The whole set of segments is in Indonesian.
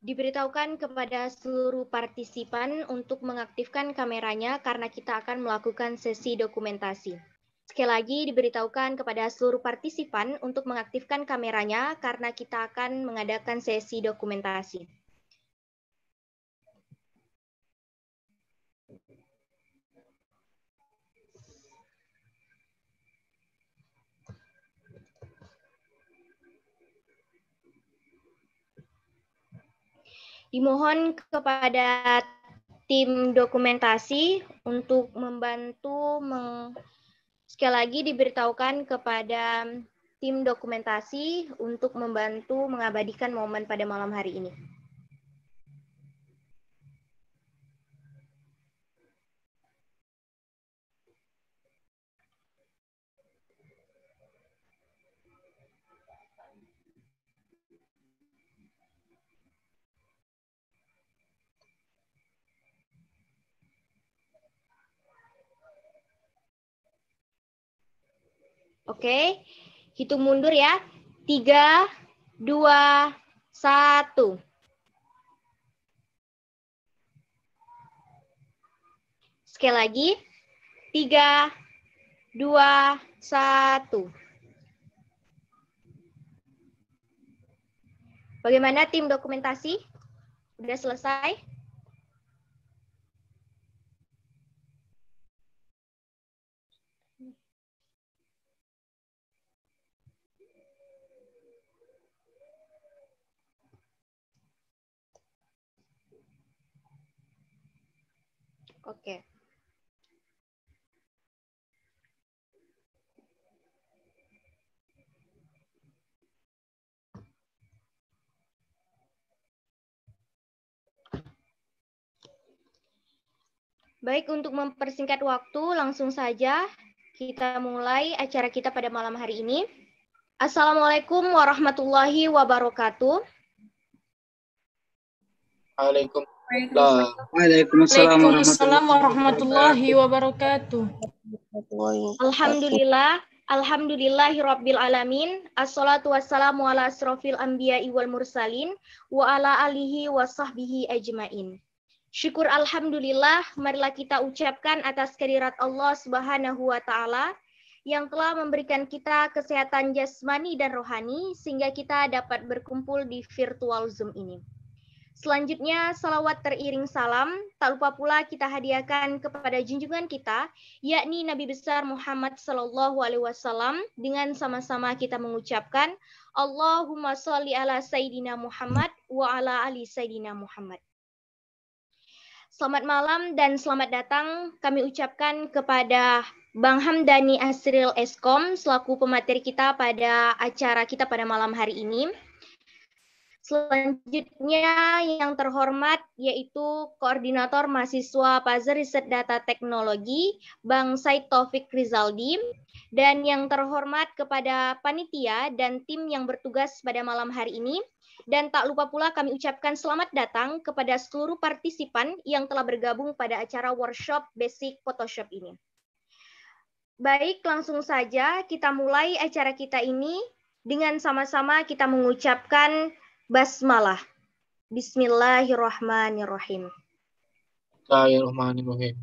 Diberitahukan kepada seluruh partisipan untuk mengaktifkan kameranya karena kita akan melakukan sesi dokumentasi. Sekali lagi diberitahukan kepada seluruh partisipan untuk mengaktifkan kameranya karena kita akan mengadakan sesi dokumentasi. Dimohon kepada tim dokumentasi untuk membantu meng... sekali lagi diberitahukan kepada tim dokumentasi untuk membantu mengabadikan momen pada malam hari ini. Oke, hitung mundur ya. Tiga, dua, satu. Sekali lagi. Tiga, dua, satu. Bagaimana tim dokumentasi? Sudah selesai? Oke. Baik, untuk mempersingkat waktu, langsung saja kita mulai acara kita pada malam hari ini. Assalamualaikum warahmatullahi wabarakatuh. Waalaikumsalam Waalaikumsalam warahmatullahi wabarakatuh. Alhamdulillah, Alhamdulillahirabbil alamin. Assalatu wassalamu ala asrofil anbiya'i wal mursalin wa ala alihi wa sahbihi ajmain. Syukur alhamdulillah, marilah kita ucapkan atas kehadirat Allah Subhanahu wa taala yang telah memberikan kita kesehatan jasmani dan rohani sehingga kita dapat berkumpul di virtual Zoom ini. Selanjutnya, salawat teriring salam, tak lupa pula kita hadiahkan kepada junjungan kita, yakni Nabi besar Muhammad Sallallahu Alaihi Wasallam, dengan sama-sama kita mengucapkan, Allahumma sholli ala Sayyidina Muhammad wa ala ali Sayyidina Muhammad. Selamat malam dan selamat datang kami ucapkan kepada Bang Hamdani Asril Eskom selaku pemateri kita pada acara kita pada malam hari ini. Selanjutnya yang terhormat yaitu Koordinator Mahasiswa Pazer Riset Data Teknologi, Bang Said Taufik Rizaldi, dan yang terhormat kepada panitia dan tim yang bertugas pada malam hari ini. Dan tak lupa pula kami ucapkan selamat datang kepada seluruh partisipan yang telah bergabung pada acara workshop Basic Photoshop ini. Baik, langsung saja kita mulai acara kita ini dengan sama-sama kita mengucapkan basmalah. Bismillahirrahmanirrahim. Bismillahirrahmanirrahim.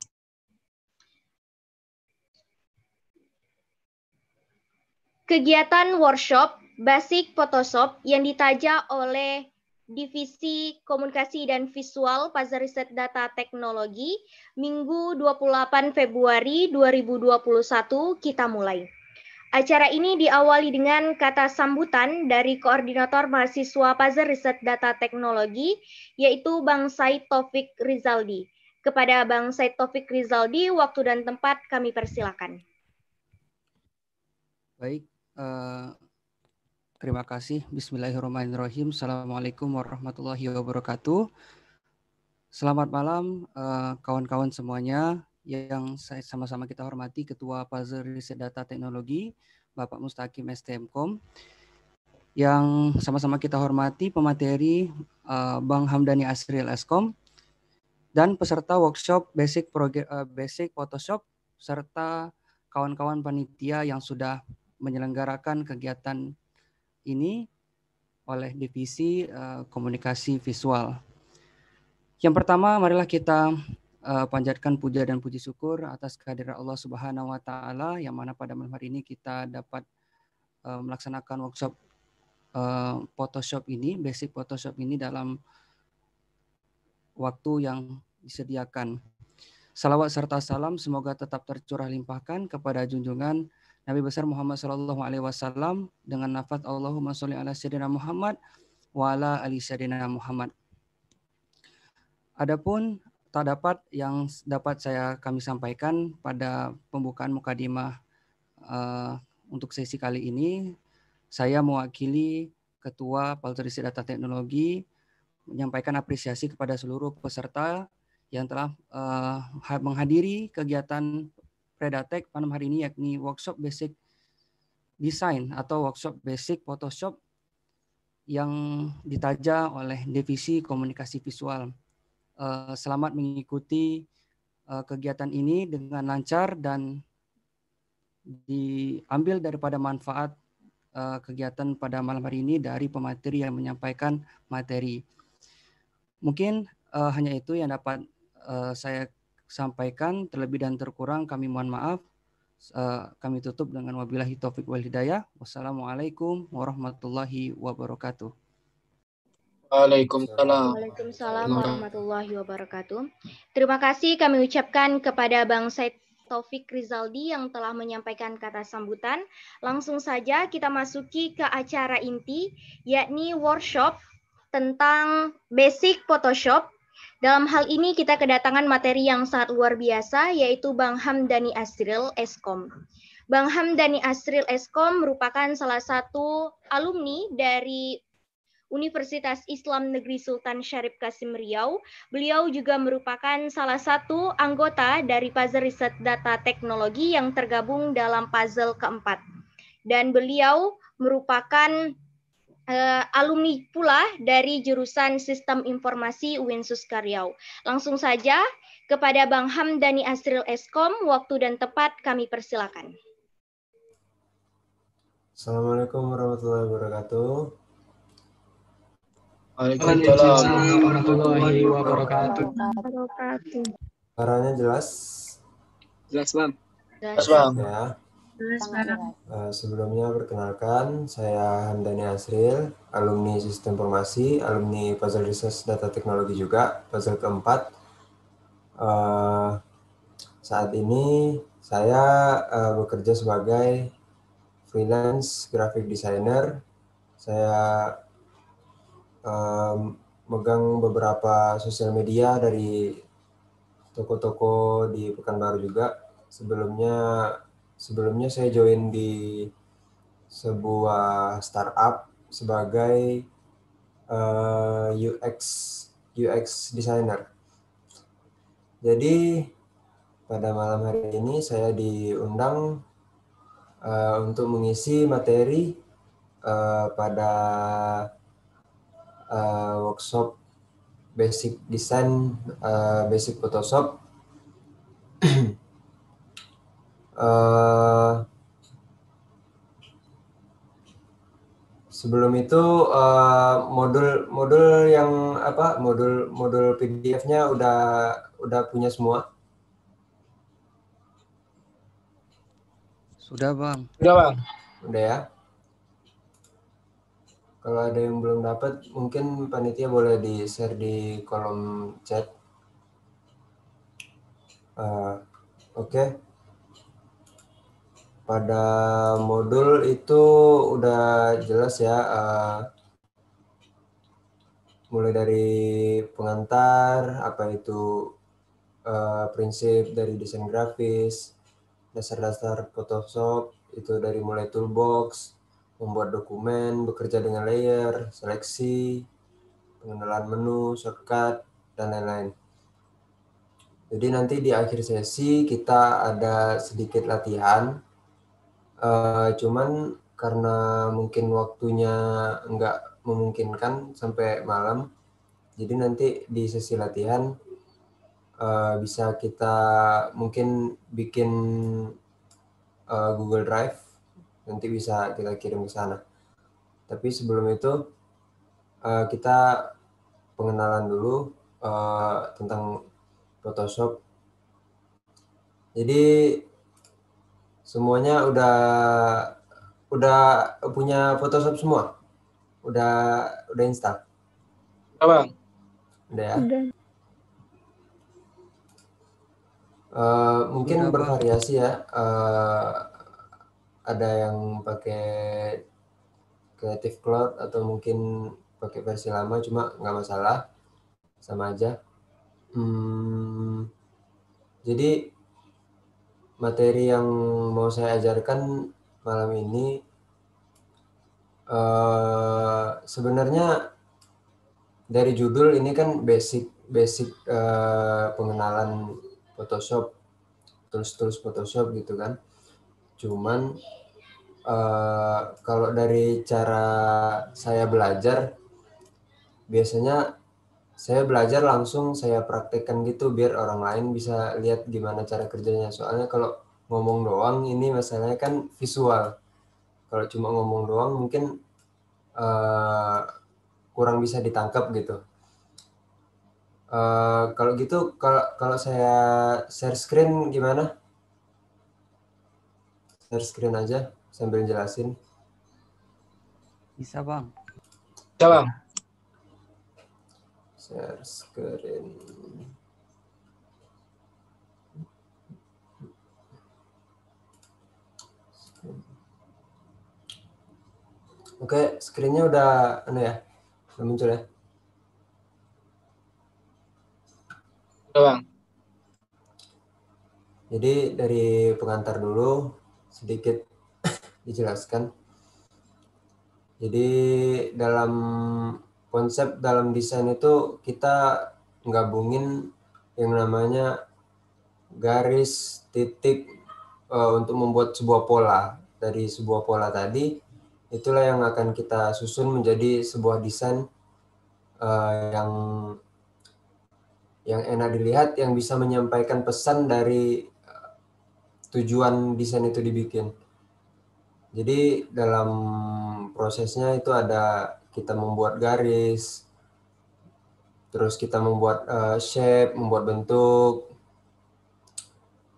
Kegiatan workshop Basic Photoshop yang ditaja oleh Divisi Komunikasi dan Visual Pasar Riset Data Teknologi Minggu 28 Februari 2021 kita mulai. Acara ini diawali dengan kata sambutan dari Koordinator Mahasiswa Pazar Riset Data Teknologi, yaitu Bang Said Taufik Rizaldi. Kepada Bang Said Taufik Rizaldi, waktu dan tempat kami persilakan. Baik, uh, terima kasih. Bismillahirrahmanirrahim. Assalamualaikum warahmatullahi wabarakatuh. Selamat malam eh, kawan-kawan uh, semuanya yang saya sama-sama kita hormati Ketua Puzzle Riset Data Teknologi Bapak Mustaqim STMkom yang sama-sama kita hormati pemateri uh, Bang Hamdani Asril Eskom dan peserta workshop Basic Proge uh, Basic Photoshop serta kawan-kawan panitia yang sudah menyelenggarakan kegiatan ini oleh divisi uh, komunikasi visual. Yang pertama, marilah kita uh, panjatkan puja dan puji syukur atas kehadiran Allah Subhanahu wa taala yang mana pada malam hari ini kita dapat uh, melaksanakan workshop uh, Photoshop ini, basic Photoshop ini dalam waktu yang disediakan. Salawat serta salam semoga tetap tercurah limpahkan kepada junjungan Nabi besar Muhammad Shallallahu Alaihi Wasallam dengan nafas Allahumma sholli ala sayyidina Muhammad wa ala ali sayyidina Muhammad. Adapun tak dapat yang dapat saya kami sampaikan pada pembukaan mukadimah uh, untuk sesi kali ini, saya mewakili Ketua Polteri Data Teknologi menyampaikan apresiasi kepada seluruh peserta yang telah uh, menghadiri kegiatan Predatek pada hari ini yakni workshop basic design atau workshop basic Photoshop yang ditaja oleh divisi komunikasi visual. Uh, selamat mengikuti uh, kegiatan ini dengan lancar dan diambil daripada manfaat uh, kegiatan pada malam hari ini dari pemateri yang menyampaikan materi. Mungkin uh, hanya itu yang dapat uh, saya sampaikan. Terlebih dan terkurang kami mohon maaf. Uh, kami tutup dengan wabillahi taufik wal hidayah. Wassalamualaikum warahmatullahi wabarakatuh. Waalaikumsalam. Waalaikumsalam warahmatullahi wabarakatuh. Terima kasih kami ucapkan kepada Bang Said Taufik Rizaldi yang telah menyampaikan kata sambutan. Langsung saja kita masuki ke acara inti, yakni workshop tentang basic Photoshop dalam hal ini kita kedatangan materi yang sangat luar biasa yaitu Bang Hamdani Asril Eskom. Bang Hamdani Asril Eskom merupakan salah satu alumni dari Universitas Islam Negeri Sultan Syarif Kasim Riau. Beliau juga merupakan salah satu anggota dari Puzzle Riset Data Teknologi yang tergabung dalam puzzle keempat. Dan beliau merupakan uh, alumni pula dari jurusan Sistem Informasi Winsus Karyau. Langsung saja kepada Bang Hamdani Asril Eskom, waktu dan tepat kami persilakan. Assalamualaikum warahmatullahi wabarakatuh. Waalaikumsalam warahmatullahi wabarakatuh. Suaranya jelas? Jelas, Bang. Jelas, Bang. Ya. Uh, sebelumnya perkenalkan, saya Hamdani Asril, alumni Sistem Informasi, alumni Puzzle Research Data Teknologi juga, puzzle keempat. Uh, saat ini saya uh, bekerja sebagai freelance graphic designer. Saya um, megang beberapa sosial media dari toko-toko di Pekanbaru juga. Sebelumnya sebelumnya saya join di sebuah startup sebagai uh, UX UX designer. Jadi pada malam hari ini saya diundang uh, untuk mengisi materi uh, pada uh, workshop basic design uh, basic Photoshop Uh, sebelum itu uh, modul modul yang apa modul modul PDF-nya udah udah punya semua. Sudah bang. Sudah bang. Udah ya. Kalau ada yang belum dapat, mungkin panitia boleh di share di kolom chat. Uh, Oke. Okay pada modul itu udah jelas ya uh, mulai dari pengantar apa itu uh, prinsip dari desain grafis dasar-dasar Photoshop itu dari mulai toolbox membuat dokumen bekerja dengan layer seleksi pengenalan menu shortcut dan lain-lain. Jadi nanti di akhir sesi kita ada sedikit latihan. Uh, cuman karena mungkin waktunya nggak memungkinkan sampai malam, jadi nanti di sesi latihan uh, bisa kita mungkin bikin uh, Google Drive, nanti bisa kita kirim ke sana. Tapi sebelum itu uh, kita pengenalan dulu uh, tentang Photoshop. Jadi semuanya udah udah punya Photoshop semua? Udah udah install? Udah, Bang. Udah ya? Udah. Uh, mungkin udah, bervariasi ya. Uh, ada yang pakai Creative Cloud atau mungkin pakai versi lama cuma nggak masalah. Sama aja. Hmm, jadi materi yang mau saya ajarkan malam ini uh, sebenarnya dari judul ini kan basic basic uh, pengenalan Photoshop tools-tools Photoshop gitu kan cuman uh, kalau dari cara saya belajar biasanya saya belajar langsung saya praktekkan gitu biar orang lain bisa lihat gimana cara kerjanya. Soalnya kalau ngomong doang ini masalahnya kan visual. Kalau cuma ngomong doang mungkin uh, kurang bisa ditangkap gitu. Uh, kalau gitu kalau kalau saya share screen gimana share screen aja sambil jelasin? Bisa bang. Bisa bang. Share screen. Oke, screennya udah anu ya, udah muncul ya. Udah bang. Jadi dari pengantar dulu sedikit dijelaskan. Jadi dalam konsep dalam desain itu kita gabungin yang namanya garis, titik uh, untuk membuat sebuah pola. Dari sebuah pola tadi, itulah yang akan kita susun menjadi sebuah desain uh, yang yang enak dilihat, yang bisa menyampaikan pesan dari tujuan desain itu dibikin. Jadi dalam prosesnya itu ada kita membuat garis, terus kita membuat uh, shape, membuat bentuk.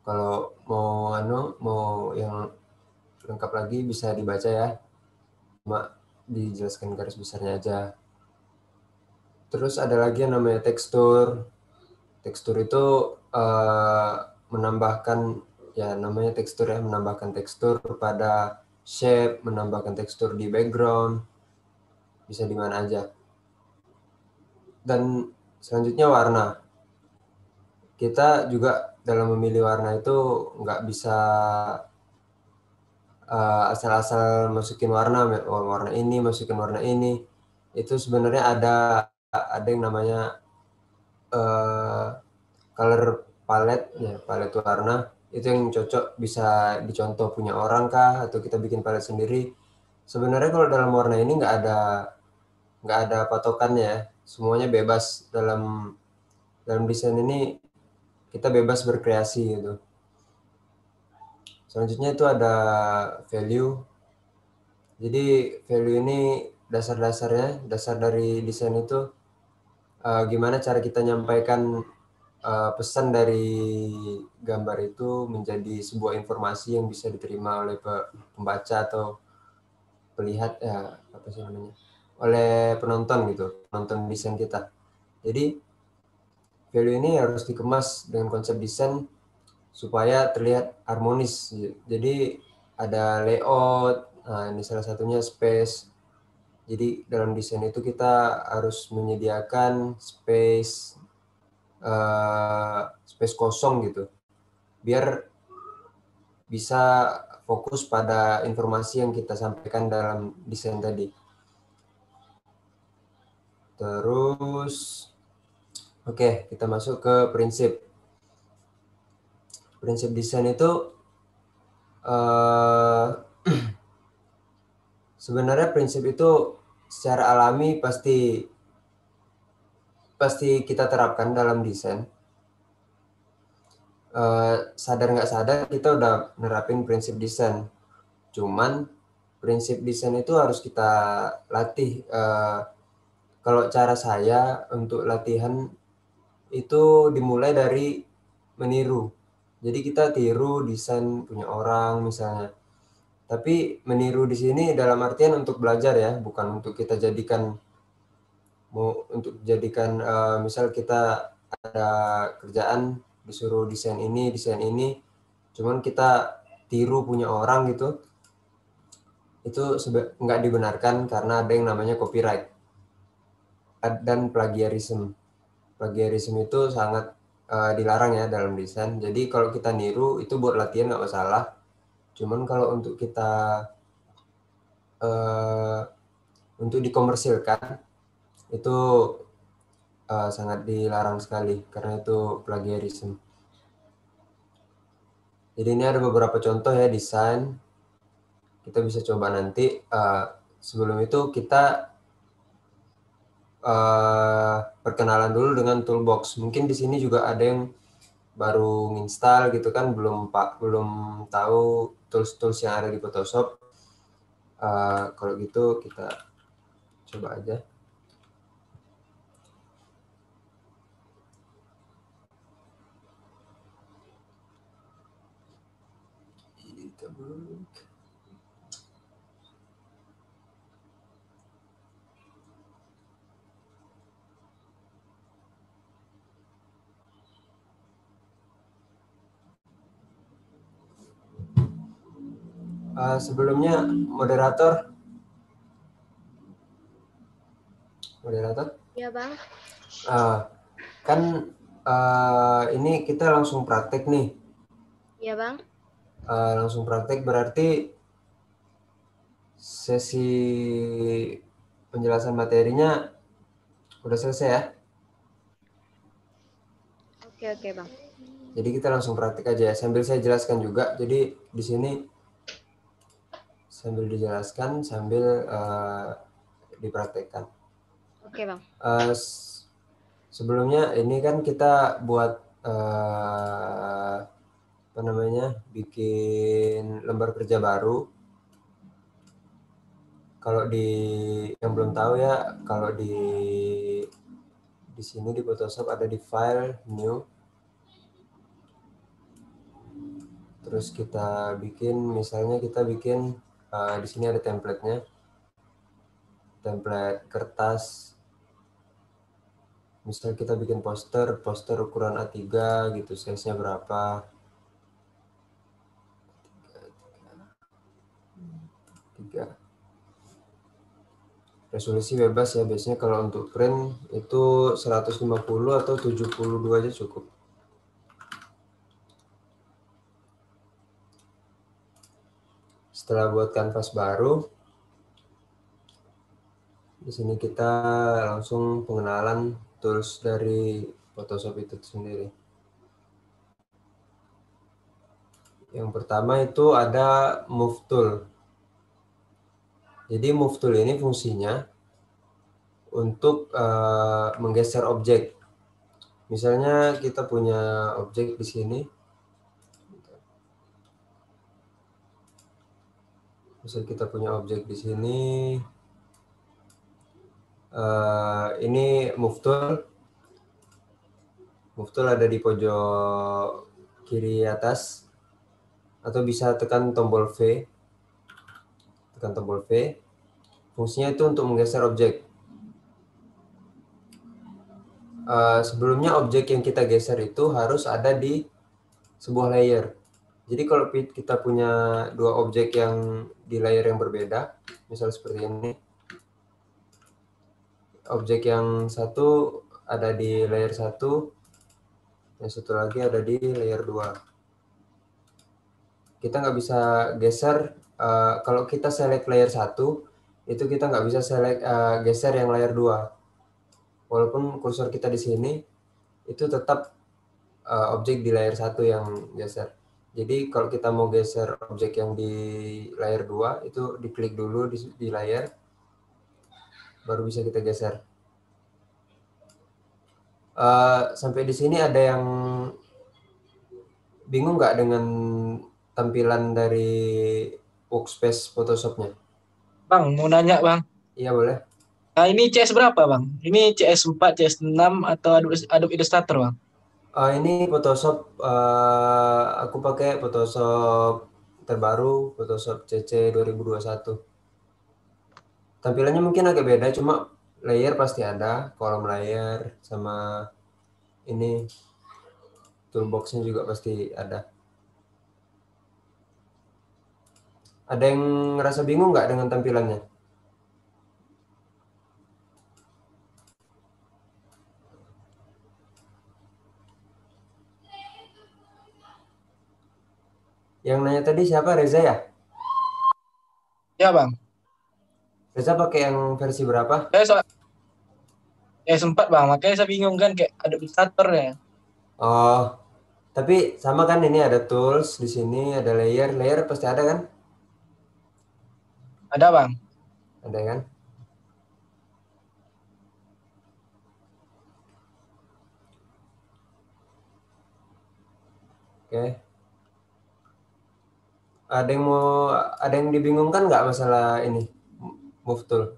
Kalau mau anu mau yang lengkap lagi bisa dibaca ya. Cuma dijelaskan garis besarnya aja. Terus ada lagi yang namanya tekstur. Tekstur itu uh, menambahkan ya namanya tekstur ya menambahkan tekstur pada shape menambahkan tekstur di background. Bisa di mana aja. Dan selanjutnya warna. Kita juga dalam memilih warna itu nggak bisa uh, asal-asal masukin warna warna ini masukin warna ini. Itu sebenarnya ada ada yang namanya uh, color palette ya palette warna itu yang cocok bisa dicontoh punya orang kah atau kita bikin palet sendiri. Sebenarnya kalau dalam warna ini nggak ada nggak ada patokannya. Ya semuanya bebas dalam dalam desain ini kita bebas berkreasi gitu. Selanjutnya itu ada value. Jadi value ini dasar-dasarnya dasar dari desain itu uh, gimana cara kita nyampaikan uh, pesan dari gambar itu menjadi sebuah informasi yang bisa diterima oleh pembaca atau pelihat ya apa sih namanya oleh penonton gitu penonton desain kita. Jadi value ini harus dikemas dengan konsep desain supaya terlihat harmonis. Jadi ada layout nah ini salah satunya space. Jadi dalam desain itu kita harus menyediakan space uh, space kosong gitu. Biar bisa fokus pada informasi yang kita sampaikan dalam desain tadi. Terus oke okay, kita masuk ke prinsip. Prinsip desain itu uh, sebenarnya prinsip itu secara alami pasti pasti kita terapkan dalam desain. Uh, sadar nggak sadar kita udah nerapin prinsip desain. Cuman prinsip desain itu harus kita latih uh, kalau cara saya untuk latihan itu dimulai dari meniru. Jadi kita tiru desain punya orang misalnya. Tapi meniru di sini dalam artian untuk belajar ya, bukan untuk kita jadikan mau untuk jadikan uh, misal kita ada kerjaan disuruh desain ini, desain ini, cuman kita tiru punya orang gitu, itu nggak dibenarkan karena ada yang namanya copyright dan plagiarisme. Plagiarisme itu sangat uh, dilarang ya dalam desain. Jadi kalau kita niru itu buat latihan nggak masalah. Cuman kalau untuk kita uh, untuk dikomersilkan itu uh, sangat dilarang sekali karena itu plagiarisme. Jadi ini ada beberapa contoh ya desain. Kita bisa coba nanti. Uh, sebelum itu kita uh, perkenalan dulu dengan toolbox. Mungkin di sini juga ada yang baru install gitu kan, belum pak belum tahu tools-tools yang ada di Photoshop. Uh, kalau gitu kita coba aja. Uh, sebelumnya moderator. Moderator? Ya bang. Uh, kan uh, ini kita langsung praktek nih. Ya bang. Uh, langsung praktek berarti sesi penjelasan materinya udah selesai ya? Oke oke bang. Jadi kita langsung praktik aja ya. Sambil saya jelaskan juga. Jadi di sini sambil dijelaskan sambil uh, dipraktekkan. Oke bang. Uh, sebelumnya ini kan kita buat uh, apa namanya bikin lembar kerja baru. Kalau di yang belum tahu ya kalau di di sini di Photoshop ada di file new terus kita bikin misalnya kita bikin uh, di sini ada templatenya. Template kertas. Misal kita bikin poster poster ukuran A3 gitu size-nya berapa? Tiga resolusi bebas ya biasanya kalau untuk print itu 150 atau 72 aja cukup setelah buat kanvas baru di sini kita langsung pengenalan tools dari Photoshop itu sendiri. Yang pertama itu ada move tool. Jadi move tool ini fungsinya untuk uh, menggeser objek. Misalnya kita punya objek di sini misal kita punya objek di sini. Uh, ini move tool move tool ada di pojok kiri atas. Atau bisa tekan tombol V. Tekan tombol V. Fungsinya itu untuk menggeser objek. Uh, sebelumnya objek yang kita geser itu harus ada di sebuah layer jadi kalau kita punya dua objek yang di layer yang berbeda, misal seperti ini, objek yang satu ada di layer satu, yang satu lagi ada di layer dua. Kita nggak bisa geser, uh, kalau kita select layer satu, itu kita nggak bisa select uh, geser yang layer dua. Walaupun kursor kita di sini, itu tetap uh, objek di layer satu yang geser. Jadi kalau kita mau geser objek yang di layar 2 itu diklik dulu di, di layar baru bisa kita geser. Uh, sampai di sini ada yang bingung nggak dengan tampilan dari workspace Photoshopnya? Bang, mau nanya bang. Iya boleh. Nah, ini CS berapa, Bang? Ini CS 4, CS 6 atau Adobe Illustrator, Bang? Oh, ini Photoshop eh, aku pakai Photoshop terbaru Photoshop CC 2021. Tampilannya mungkin agak beda cuma layer pasti ada, kolom layer sama ini toolboxnya juga pasti ada. Ada yang ngerasa bingung nggak dengan tampilannya? Yang nanya tadi siapa? Reza ya? Ya, Bang. Reza pakai yang versi berapa? Saya so CS 4, Bang. Makanya saya bingung kan kayak Adobe Illustrator ya. Oh, tapi sama kan ini ada tools di sini, ada layer. Layer pasti ada kan? Ada, Bang. Ada kan? Oke. Ada yang mau ada yang dibingungkan nggak masalah ini move tool?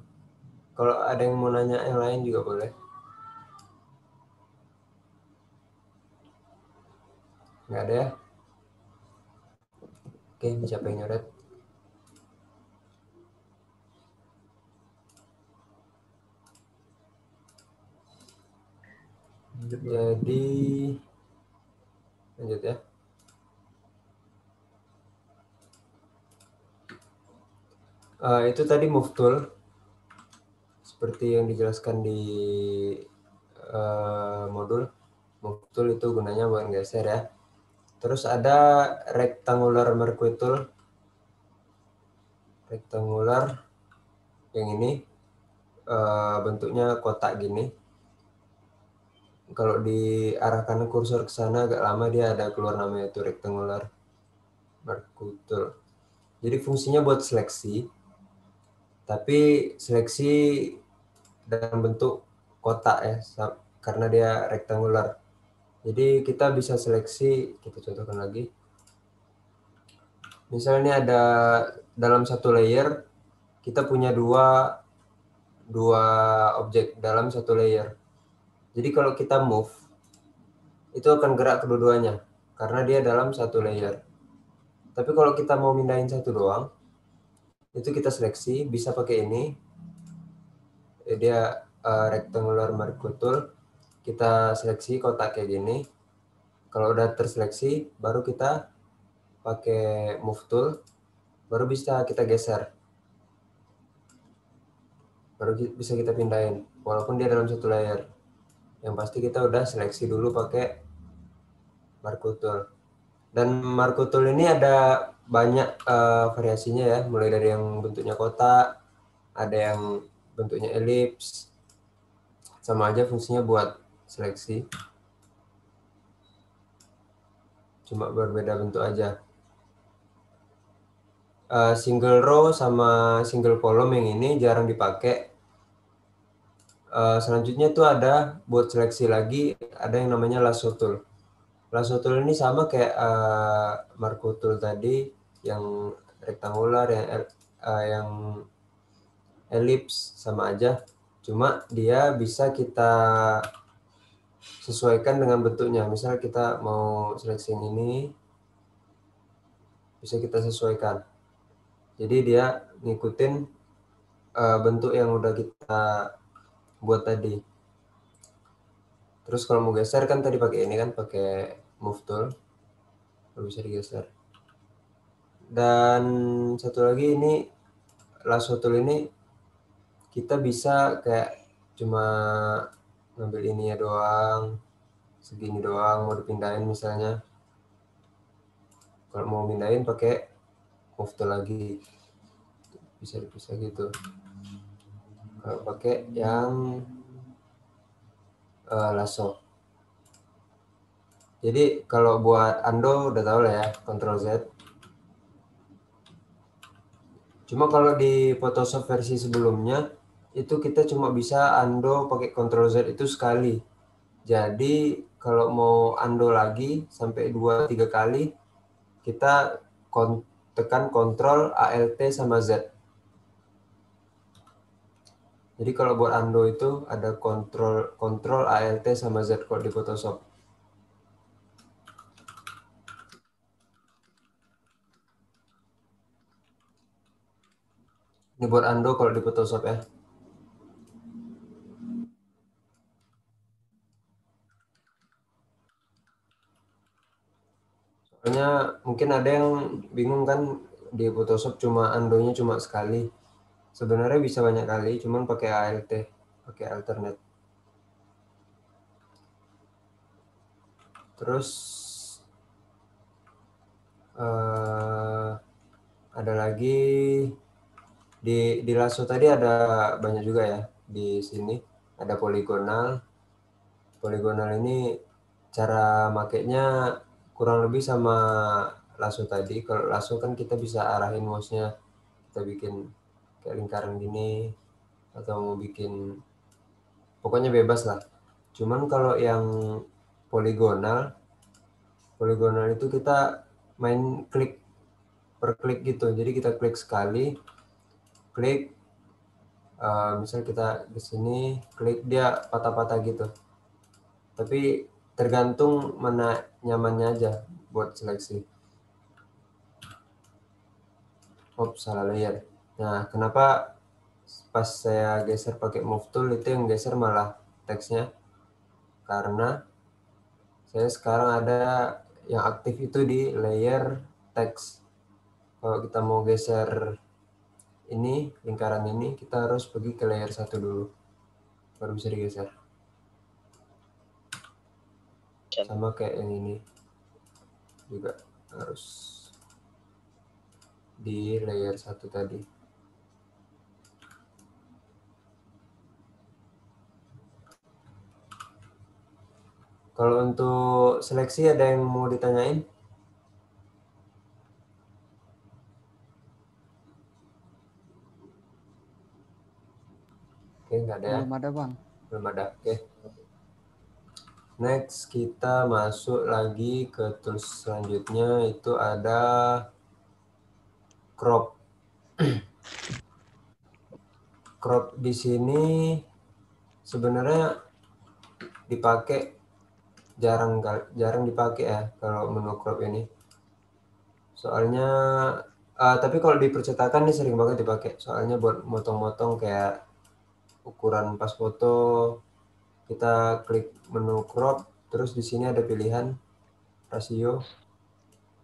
Kalau ada yang mau nanya yang lain juga boleh. Nggak ada ya? Oke, yang nyoret? Jadi lanjut ya. Uh, itu tadi move tool. Seperti yang dijelaskan di uh, modul move tool itu gunanya buat geser ya. Terus ada rectangular mercury tool, rectangular yang ini uh, bentuknya kotak gini. Kalau diarahkan kursor ke sana agak lama dia ada keluar namanya itu rectangular mercury Jadi fungsinya buat seleksi, tapi seleksi dalam bentuk kotak ya, karena dia rectangular. Jadi kita bisa seleksi, kita contohkan lagi. Misalnya ada dalam satu layer, kita punya dua dua objek dalam satu layer jadi kalau kita move, itu akan gerak kedua-duanya karena dia dalam satu layer. Tapi kalau kita mau mindahin satu doang, itu kita seleksi bisa pakai ini. Eh, dia uh, rectangular mercury tool. Kita seleksi kotak kayak gini. Kalau udah terseleksi, baru kita pakai move tool, baru bisa kita geser. Baru bisa kita pindahin, walaupun dia dalam satu layer yang pasti kita udah seleksi dulu pakai Markutul. Dan Markutul ini ada banyak uh, variasinya ya, mulai dari yang bentuknya kotak, ada yang bentuknya elips, sama aja fungsinya buat seleksi. Cuma berbeda bentuk aja. Uh, single row sama single column yang ini jarang dipakai uh, selanjutnya itu ada buat seleksi lagi ada yang namanya lasso tool. Lasso tool ini sama kayak uh, Marco tool tadi yang rektangular yang uh, yang elips sama aja. Cuma dia bisa kita sesuaikan dengan bentuknya. Misal kita mau seleksi ini bisa kita sesuaikan. Jadi dia ngikutin uh, bentuk yang udah kita buat tadi. Terus kalau mau geser kan tadi pakai ini kan pakai move tool. Bisa digeser. Dan satu lagi ini lasso tool ini kita bisa kayak cuma ngambil ini ya doang, segini doang mau dipindahin misalnya. Kalau mau pindahin pakai move tool lagi. Bisa dipisah gitu kalau pakai yang uh, lasso jadi kalau buat Ando udah tahu lah ya Ctrl Z cuma kalau di Photoshop versi sebelumnya itu kita cuma bisa Ando pakai Ctrl Z itu sekali jadi kalau mau Ando lagi sampai 2-3 kali kita tekan Ctrl ALT sama Z Jadi kalau buat Ando itu ada kontrol kontrol ALT sama Z code di Photoshop. Ini buat Ando kalau di Photoshop ya. Soalnya mungkin ada yang bingung kan di Photoshop cuma Ando-nya cuma sekali. Sebenarnya bisa banyak kali, cuman pakai ALT, pakai alternate. Terus uh, ada lagi di di lasso tadi ada banyak juga ya di sini. Ada poligonal. Poligonal ini cara makainya kurang lebih sama lasso tadi. Kalau lasso kan kita bisa arahin mouse-nya. Kita bikin kayak lingkaran gini atau mau bikin pokoknya bebas lah. Cuman kalau yang poligonal poligonal itu kita main klik per klik gitu. Jadi kita klik sekali klik uh, misal kita di sini klik dia patah-patah gitu. Tapi tergantung mana nyamannya aja buat seleksi. Oh salah layer. Nah kenapa pas saya geser pakai move tool itu yang geser malah teksnya? Karena saya sekarang ada yang aktif itu di layer teks kalau kita mau geser ini lingkaran ini kita harus pergi ke layer satu dulu baru bisa digeser. Sama kayak yang ini juga harus di layer satu tadi. Kalau untuk seleksi ada yang mau ditanyain Oke, nggak ada ya? Belum ada bang. Belum ada, oke. Next, kita masuk lagi ke tools selanjutnya, itu ada crop. crop di sini sebenarnya dipakai jarang jarang dipakai ya kalau menu crop ini. Soalnya uh, tapi kalau di percetakan ini sering banget dipakai. Soalnya buat motong-motong kayak ukuran pas foto kita klik menu crop terus di sini ada pilihan rasio.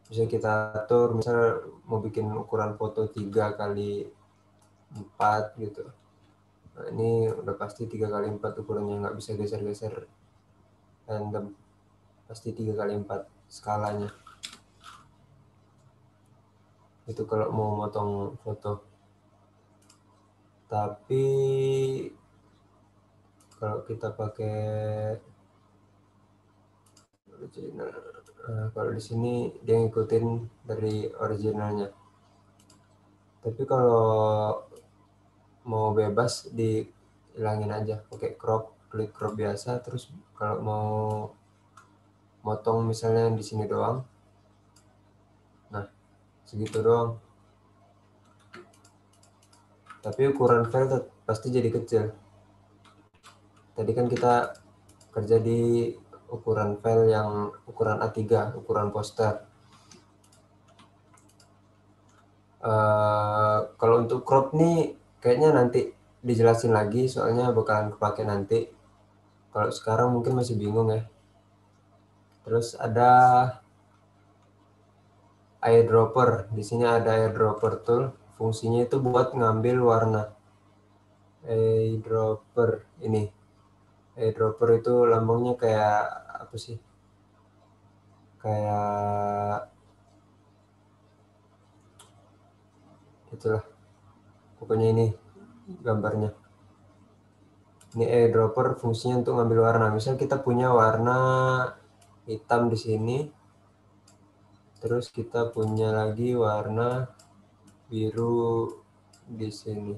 Bisa kita atur misal mau bikin ukuran foto 3 kali 4 gitu. Nah ini udah pasti 3 kali 4 ukurannya nggak bisa geser-geser random. Pasti 3 kali 4 skalanya. Itu kalau mau motong foto tapi kalau kita pakai original nah, kalau di sini dia ngikutin dari originalnya. Tapi kalau mau bebas dihilangin aja. Pakai crop klik crop biasa terus kalau mau motong misalnya di sini doang. Nah segitu doang tapi ukuran file pasti jadi kecil. Tadi kan kita kerja di ukuran file yang ukuran A3, ukuran poster. Uh, kalau untuk crop nih kayaknya nanti dijelasin lagi soalnya bakalan kepake nanti. Kalau sekarang mungkin masih bingung ya. Terus ada eyedropper. Di sini ada eyedropper tool fungsinya itu buat ngambil warna. Eyedropper ini. Eyedropper itu lambangnya kayak apa sih? Kayak itulah. Pokoknya ini gambarnya. Ini eyedropper fungsinya untuk ngambil warna. Misal kita punya warna hitam di sini terus kita punya lagi warna biru di sini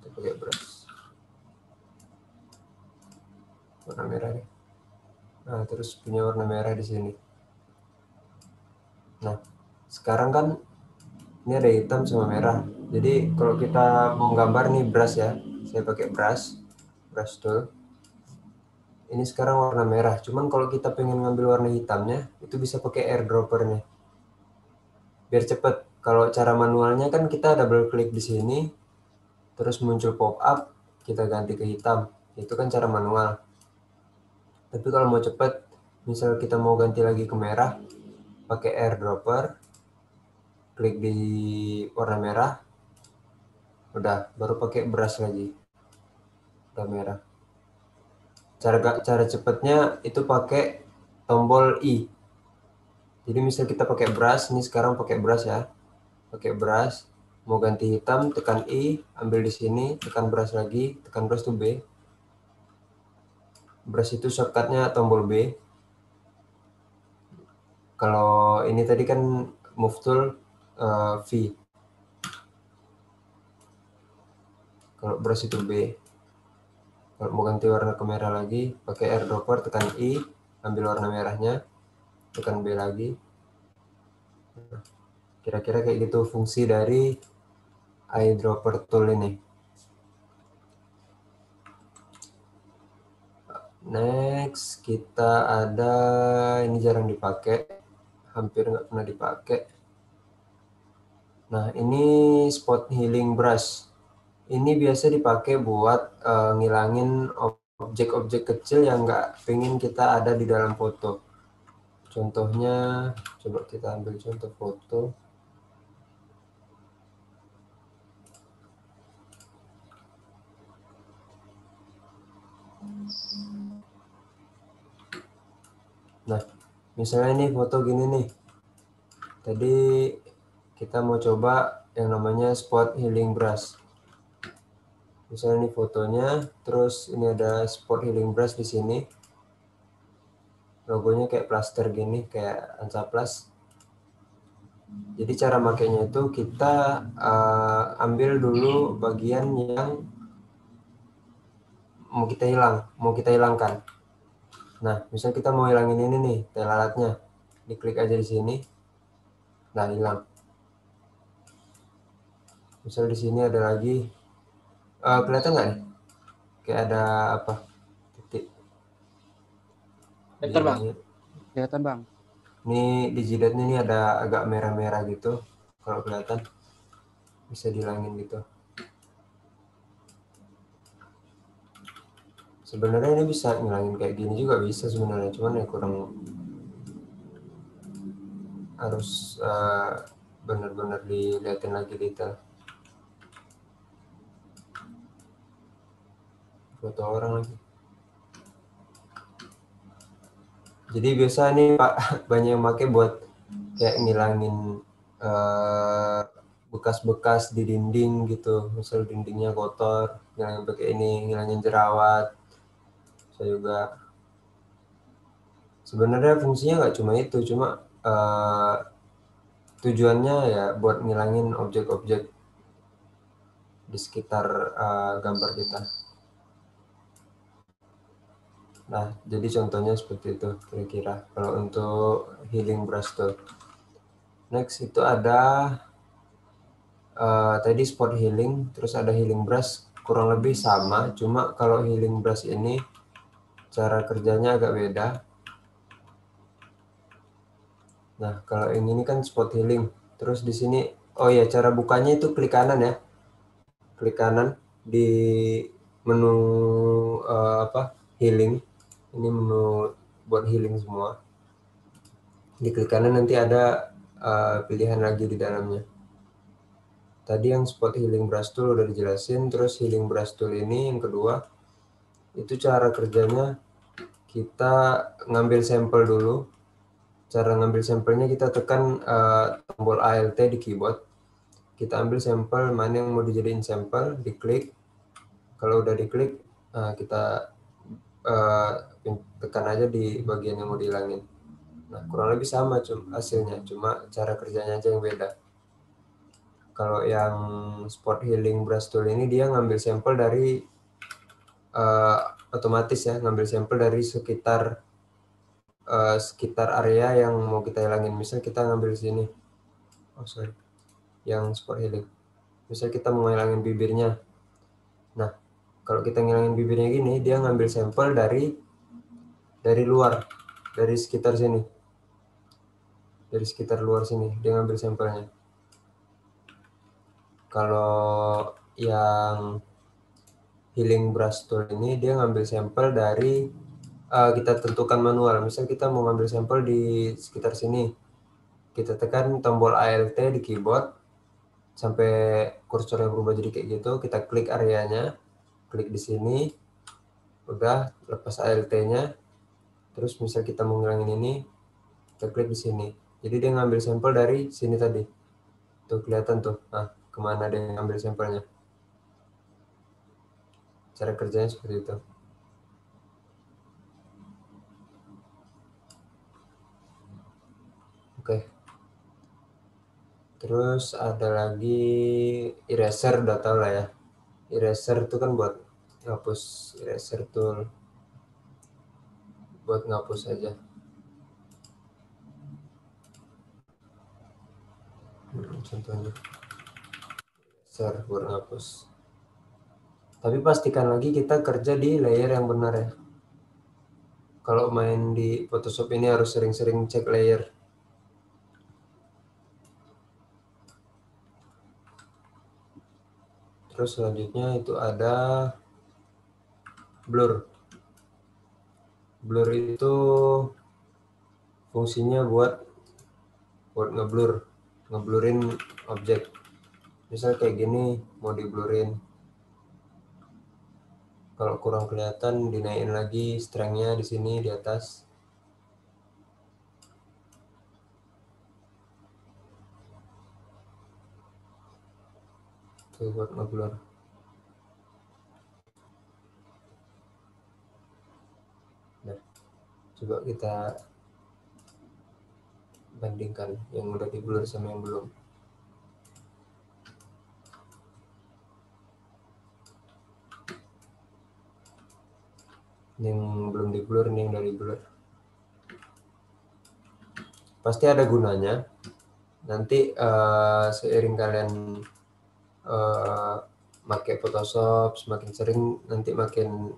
kita pakai brush warna merah nih nah terus punya warna merah di sini nah sekarang kan ini ada hitam sama merah jadi kalau kita mau gambar nih brush ya saya pakai brush, brush tool. Ini sekarang warna merah. Cuman kalau kita pengen ngambil warna hitamnya, itu bisa pakai airdropper nih. Biar cepet. Kalau cara manualnya kan kita double klik di sini, terus muncul pop up, kita ganti ke hitam. Itu kan cara manual. Tapi kalau mau cepet, misal kita mau ganti lagi ke merah, pakai airdropper, klik di warna merah, udah baru pakai brush lagi, udah merah. Cara cara cepetnya itu pakai tombol i. Jadi misal kita pakai brush, ini sekarang pakai brush ya, pakai brush, mau ganti hitam tekan i, ambil di sini, tekan brush lagi, tekan brush to B. Brush itu shortcutnya tombol B, kalau ini tadi kan move tool uh, V. Kalau brush itu B. Kalau mau ganti warna ke merah lagi, pakai airdropper, tekan I, ambil warna merahnya, tekan B lagi. Kira-kira kayak gitu fungsi dari eyedropper tool ini. Next, kita ada, ini jarang dipakai hampir nggak pernah dipakai. Nah, ini spot healing brush. Ini biasa dipakai buat uh, ngilangin objek-objek kecil yang nggak pengen kita ada di dalam foto. Contohnya, coba kita ambil contoh foto. Nah, misalnya ini foto gini nih. Tadi kita mau coba yang namanya spot healing brush. Misalnya ini fotonya terus ini ada spot healing brush di sini. Logonya kayak plaster gini kayak plus jadi cara makainya itu kita uh, ambil dulu bagian yang mau kita hilang mau kita hilangkan Nah, misal kita mau hilangin ini nih, tel alatnya. Diklik aja di sini. Nah, hilang. Misal di sini ada lagi. Uh, kelihatan nggak nih? Kayak ada apa? Titik. Kelihatan, Bang. Kelihatan, Bang. Ini di jidatnya ini ada agak merah-merah gitu. Kalau kelihatan. Bisa dihilangin gitu. Sebenarnya ini bisa ngilangin kayak gini juga bisa sebenarnya cuman ya kurang harus uh, benar-benar dilihatin lagi detail. Foto orang lagi. Jadi biasa nih pak banyak yang pakai buat kayak ngilangin uh, bekas-bekas di dinding gitu. Misal dindingnya kotor ngilangin pakai ini ngilangin jerawat saya juga sebenarnya fungsinya nggak cuma itu cuma uh, tujuannya ya buat ngilangin objek-objek di sekitar uh, gambar kita. Nah jadi contohnya seperti itu kira-kira kalau untuk healing brush tool next itu ada uh, tadi spot healing terus ada healing brush kurang lebih sama cuma kalau healing brush ini cara kerjanya agak beda. Nah, kalau yang ini kan spot healing. Terus di sini, oh ya cara bukanya itu klik kanan ya. Klik kanan di menu uh, apa healing. Ini menu buat healing semua. Di klik kanan nanti ada uh, pilihan lagi di dalamnya. Tadi yang spot healing brush tool udah dijelasin, terus healing brush tool ini yang kedua itu cara kerjanya kita ngambil sampel dulu. Cara ngambil sampelnya kita tekan uh, tombol ALT di keyboard. Kita ambil sampel mana yang mau dijadiin sampel, diklik. Kalau udah diklik, uh, kita uh, tekan aja di bagian yang mau dihilangin. Nah, kurang lebih sama cuma hasilnya, cuma cara kerjanya aja yang beda. Kalau yang spot healing brush tool ini dia ngambil sampel dari uh, otomatis ya ngambil sampel dari sekitar uh, sekitar area yang mau kita hilangin. Misal kita ngambil sini. Oh sorry, yang spot healing. Misal kita mau hilangin bibirnya. Nah, kalau kita ngilangin bibirnya gini dia ngambil sampel dari dari luar dari sekitar sini dari sekitar luar sini dia ngambil sampelnya kalau yang healing brush tool ini dia ngambil sampel dari uh, kita tentukan manual. Misal kita mau ngambil sampel di sekitar sini kita tekan tombol ALT di keyboard sampai kursornya berubah jadi kayak gitu kita klik areanya klik di sini udah lepas ALT-nya terus misal kita mau ngilangin ini kita klik di sini. Jadi dia ngambil sampel dari sini tadi. Tuh kelihatan tuh. Nah ke mana dia ngambil sampelnya cara kerjanya seperti itu. Oke. Terus ada lagi eraser udah tau lah ya. Eraser itu kan buat ngapus eraser tool. Buat ngapus aja. Hmm, contohnya. Share buat ngapus tapi pastikan lagi kita kerja di layer yang benar ya. Kalau main di Photoshop ini harus sering-sering cek layer. Terus selanjutnya itu ada blur. Blur itu fungsinya buat buat ngeblur ngeblurin objek. Misal kayak gini mau diblurin kalau kurang kelihatan dinaikin lagi strengthnya di sini di atas. Tuh buat nah coba kita bandingkan yang udah diblur sama yang belum yang belum di blur ini yang dari blur pasti ada gunanya. Nanti uh, seiring kalian uh, pakai Photoshop semakin sering nanti makin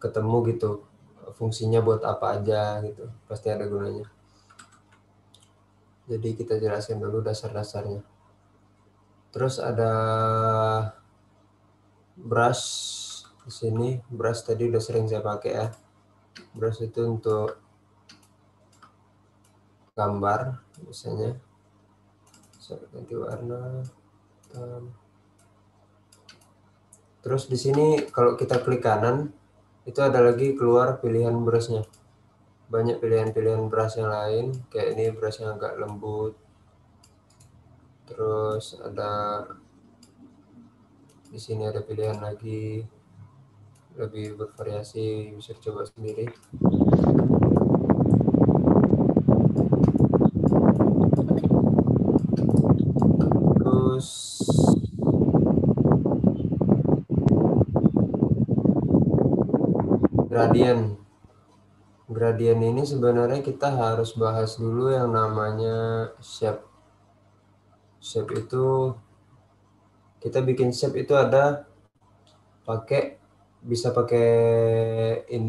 ketemu gitu fungsinya buat apa aja gitu. Pasti ada gunanya. Jadi kita jelasin dulu dasar-dasarnya. Terus ada brush di sini brush tadi udah sering saya pakai ya. Brush itu untuk gambar misalnya saya ganti warna hitam. terus di sini kalau kita klik kanan itu ada lagi keluar pilihan brushnya. Banyak pilihan-pilihan brush yang lain kayak ini brush yang agak lembut. Terus ada di sini ada pilihan lagi lebih bervariasi bisa coba sendiri. Terus gradien. Gradien ini sebenarnya kita harus bahas dulu yang namanya shape. Shape itu kita bikin shape itu ada pakai bisa pakai in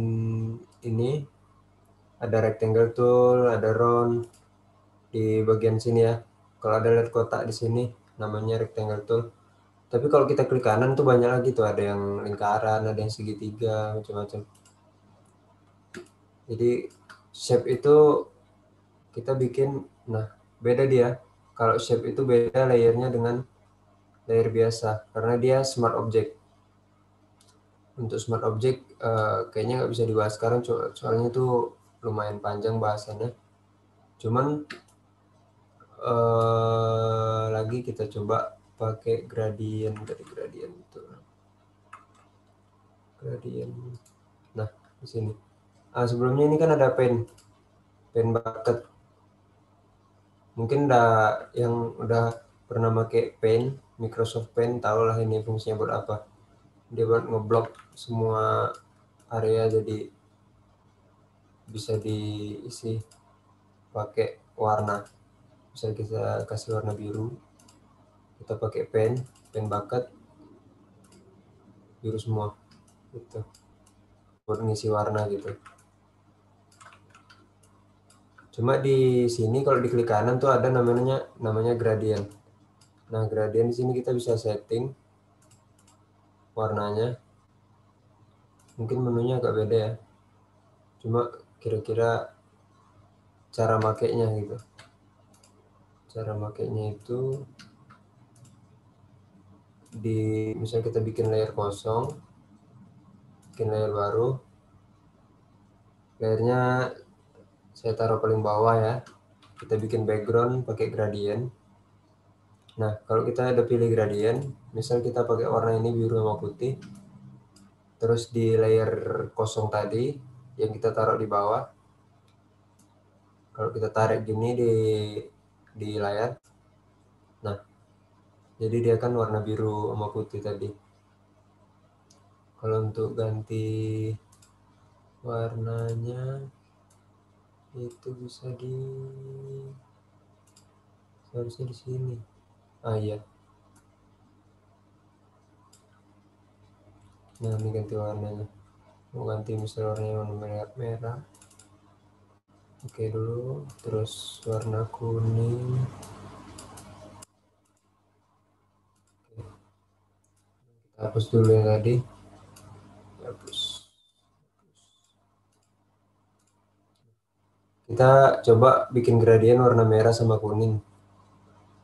ini ada rectangle tool, ada round di bagian sini ya. Kalau ada lihat kotak di sini namanya rectangle tool. Tapi kalau kita klik kanan tuh banyak lagi tuh, ada yang lingkaran, ada yang segitiga, macam-macam. Jadi shape itu kita bikin, nah beda dia. Kalau shape itu beda layernya dengan layer biasa, karena dia smart object untuk smart object uh, kayaknya nggak bisa dibahas sekarang soalnya itu lumayan panjang bahasannya. Cuman uh, lagi kita coba pakai gradient dari gradient itu. Gradient. Nah di sini. Ah sebelumnya ini kan ada pen. Pen bucket. Mungkin udah yang udah pernah pakai pen Microsoft Pen tahu lah ini fungsinya buat apa. Dia buat ngeblok semua area jadi bisa diisi pakai warna. Bisa kita kasih warna biru kita pakai pen pen bucket biru semua gitu. Buat ngisi warna gitu. Cuma di sini kalau diklik kanan tuh ada namanya namanya gradient. Nah gradient di sini kita bisa setting warnanya mungkin menunya agak beda ya. Cuma kira-kira cara makainya gitu. Cara makainya itu di misal kita bikin layer kosong bikin layer baru layernya saya taruh paling bawah ya. Kita bikin background pakai gradient. Nah kalau kita udah pilih gradient misal kita pakai warna ini biru sama putih terus di layer kosong tadi yang kita taruh di bawah kalau kita tarik gini di di layar nah jadi dia kan warna biru sama putih tadi. Kalau untuk ganti warnanya itu bisa di seharusnya di sini. Ah iya nah ini ganti warnanya. Mau ganti misalnya warnanya warna merah merah. Oke dulu. Terus warna kuning. Kita hapus dulu yang tadi. Hapus. Kita coba bikin gradien warna merah sama kuning.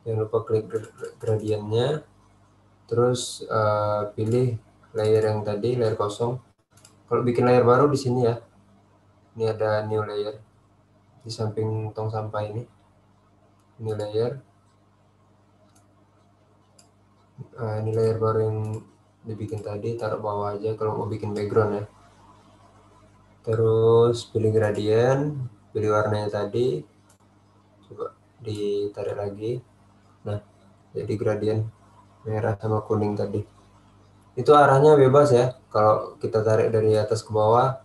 Jangan lupa klik gradiennya. Terus uh, pilih layer yang tadi layer kosong. Kalau bikin layer baru di sini ya. Ini ada new layer. Di samping tong sampah ini. New layer. Nah, ini layer baru yang dibikin tadi taruh bawah aja kalau mau bikin background ya. Terus pilih gradient pilih warnanya tadi. Coba ditarik lagi. Nah jadi gradient merah sama kuning tadi itu arahnya bebas ya kalau kita tarik dari atas ke bawah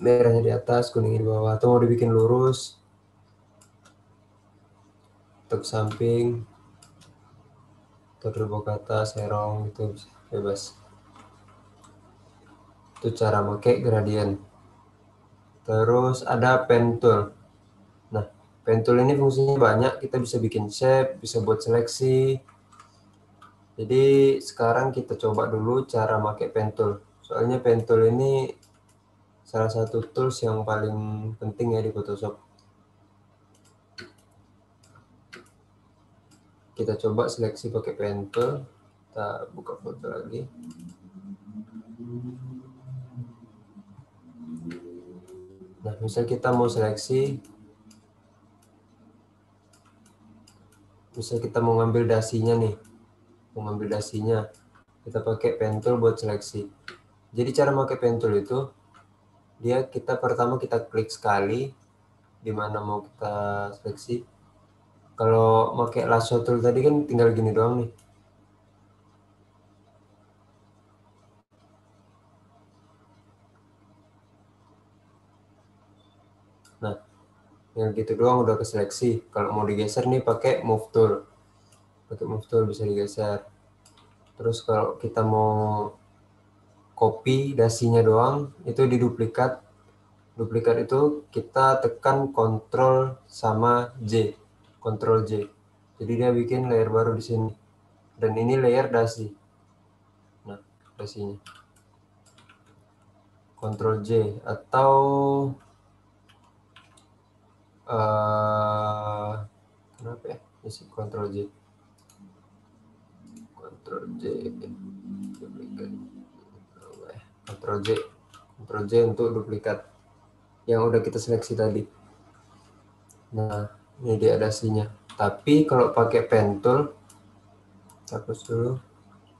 merahnya di atas kuningnya di bawah atau mau dibikin lurus untuk samping atau ke atas serong itu bebas itu cara pakai gradient Terus ada pen tool. Nah, pen tool ini fungsinya banyak. Kita bisa bikin shape, bisa buat seleksi. Jadi sekarang kita coba dulu cara pakai pen tool. Soalnya pen tool ini salah satu tools yang paling penting ya di Photoshop. Kita coba seleksi pakai pen tool. Kita buka foto lagi. Nah, misal kita mau seleksi, misal kita mau ngambil dasinya nih, mau ngambil dasinya, kita pakai pen tool buat seleksi. Jadi cara pakai pen tool itu, dia kita pertama kita klik sekali, di mana mau kita seleksi. Kalau pakai lasso tool tadi kan tinggal gini doang nih. Nah, yang gitu doang udah keseleksi. Kalau mau digeser nih pakai move tool. Pakai move tool bisa digeser. Terus kalau kita mau copy dasinya doang, itu diduplikat. Duplikat itu kita tekan Ctrl sama J. Ctrl J. Jadi dia bikin layer baru di sini. Dan ini layer dasi. Nah, dasinya. Ctrl J atau uh, kenapa ya isi Ctrl J Ctrl J Ctrl J Ctrl J untuk duplikat yang udah kita seleksi tadi. Nah ini dia adasinya. Tapi kalau pakai pen tool hapus dulu.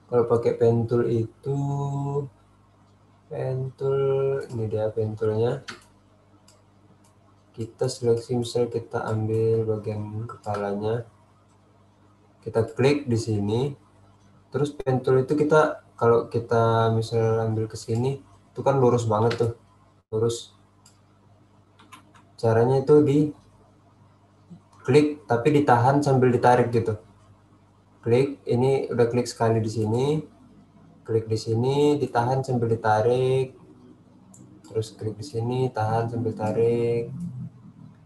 Kalau pakai pen tool itu pen tool ini dia pen toolnya. Kita seleksi misal kita ambil bagian kepalanya. Kita klik di sini terus pen itu kita kalau kita misal ambil ke sini itu kan lurus banget tuh lurus caranya itu di klik tapi ditahan sambil ditarik gitu klik ini udah klik sekali di sini klik di sini, ditahan sambil ditarik. Terus klik di sini, tahan sambil tarik.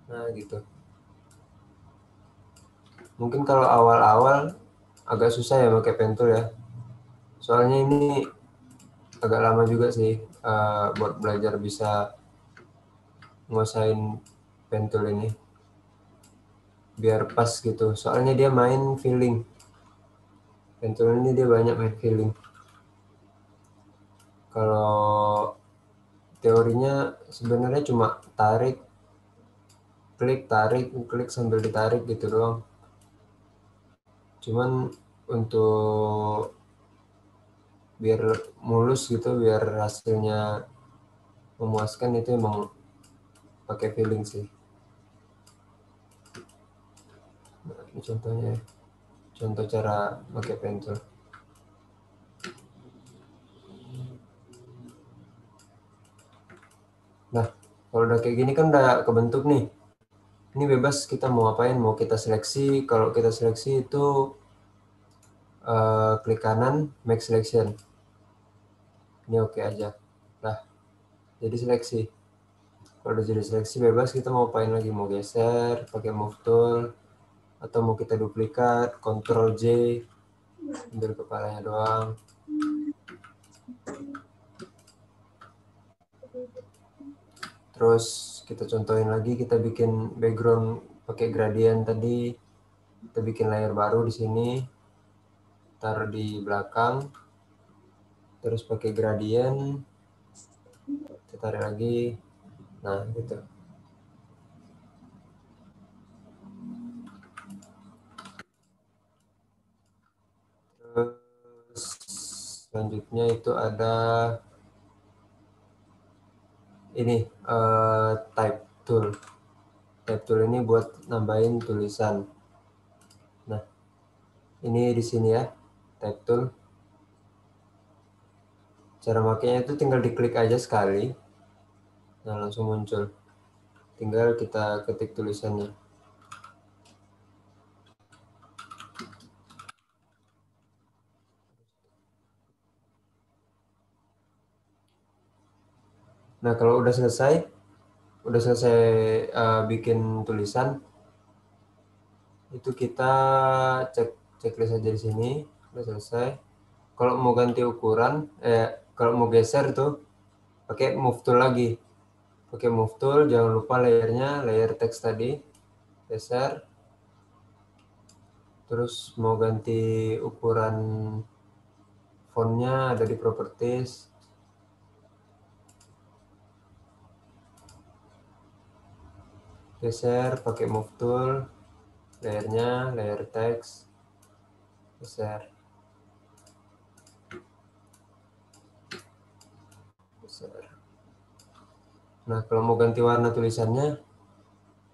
Nah, gitu. Mungkin kalau awal-awal agak susah ya pakai pentul ya. Soalnya ini agak lama juga sih uh, buat belajar bisa nguasain pentul ini. Biar pas gitu. Soalnya dia main feeling. Pentul ini dia banyak main feeling kalau teorinya sebenarnya cuma tarik klik tarik klik sambil ditarik gitu doang cuman untuk biar mulus gitu biar hasilnya memuaskan itu emang pakai feeling sih. Nah, ini contohnya contoh cara pakai pentul Nah, kalau udah kayak gini kan udah kebentuk nih. Ini bebas kita mau apain, mau kita seleksi. Kalau kita seleksi itu uh, klik kanan, make selection. Ini oke okay aja. Nah, jadi seleksi. Kalau udah jadi seleksi bebas kita mau apain lagi, mau geser, pakai move tool, atau mau kita duplikat, Ctrl J, ambil kepalanya doang. Terus kita contohin lagi, kita bikin background pakai gradient tadi. Kita bikin layer baru di sini. Taruh di belakang. Terus pakai gradient. Kita tarik lagi. Nah, gitu. Terus selanjutnya itu ada ini uh, type tool. Type tool ini buat nambahin tulisan. Nah, ini di sini ya, type tool. Cara makainya itu tinggal diklik aja sekali. Nah, langsung muncul. Tinggal kita ketik tulisannya. Nah, kalau udah selesai, udah selesai uh, bikin tulisan, itu kita cek checklist aja di sini, udah selesai. Kalau mau ganti ukuran, eh, kalau mau geser tuh, pakai move tool lagi. Pakai move tool, jangan lupa layernya, layer text tadi, geser. Terus mau ganti ukuran fontnya ada di properties, geser pakai move tool layernya layer text geser. Geser. Nah kalau mau ganti warna tulisannya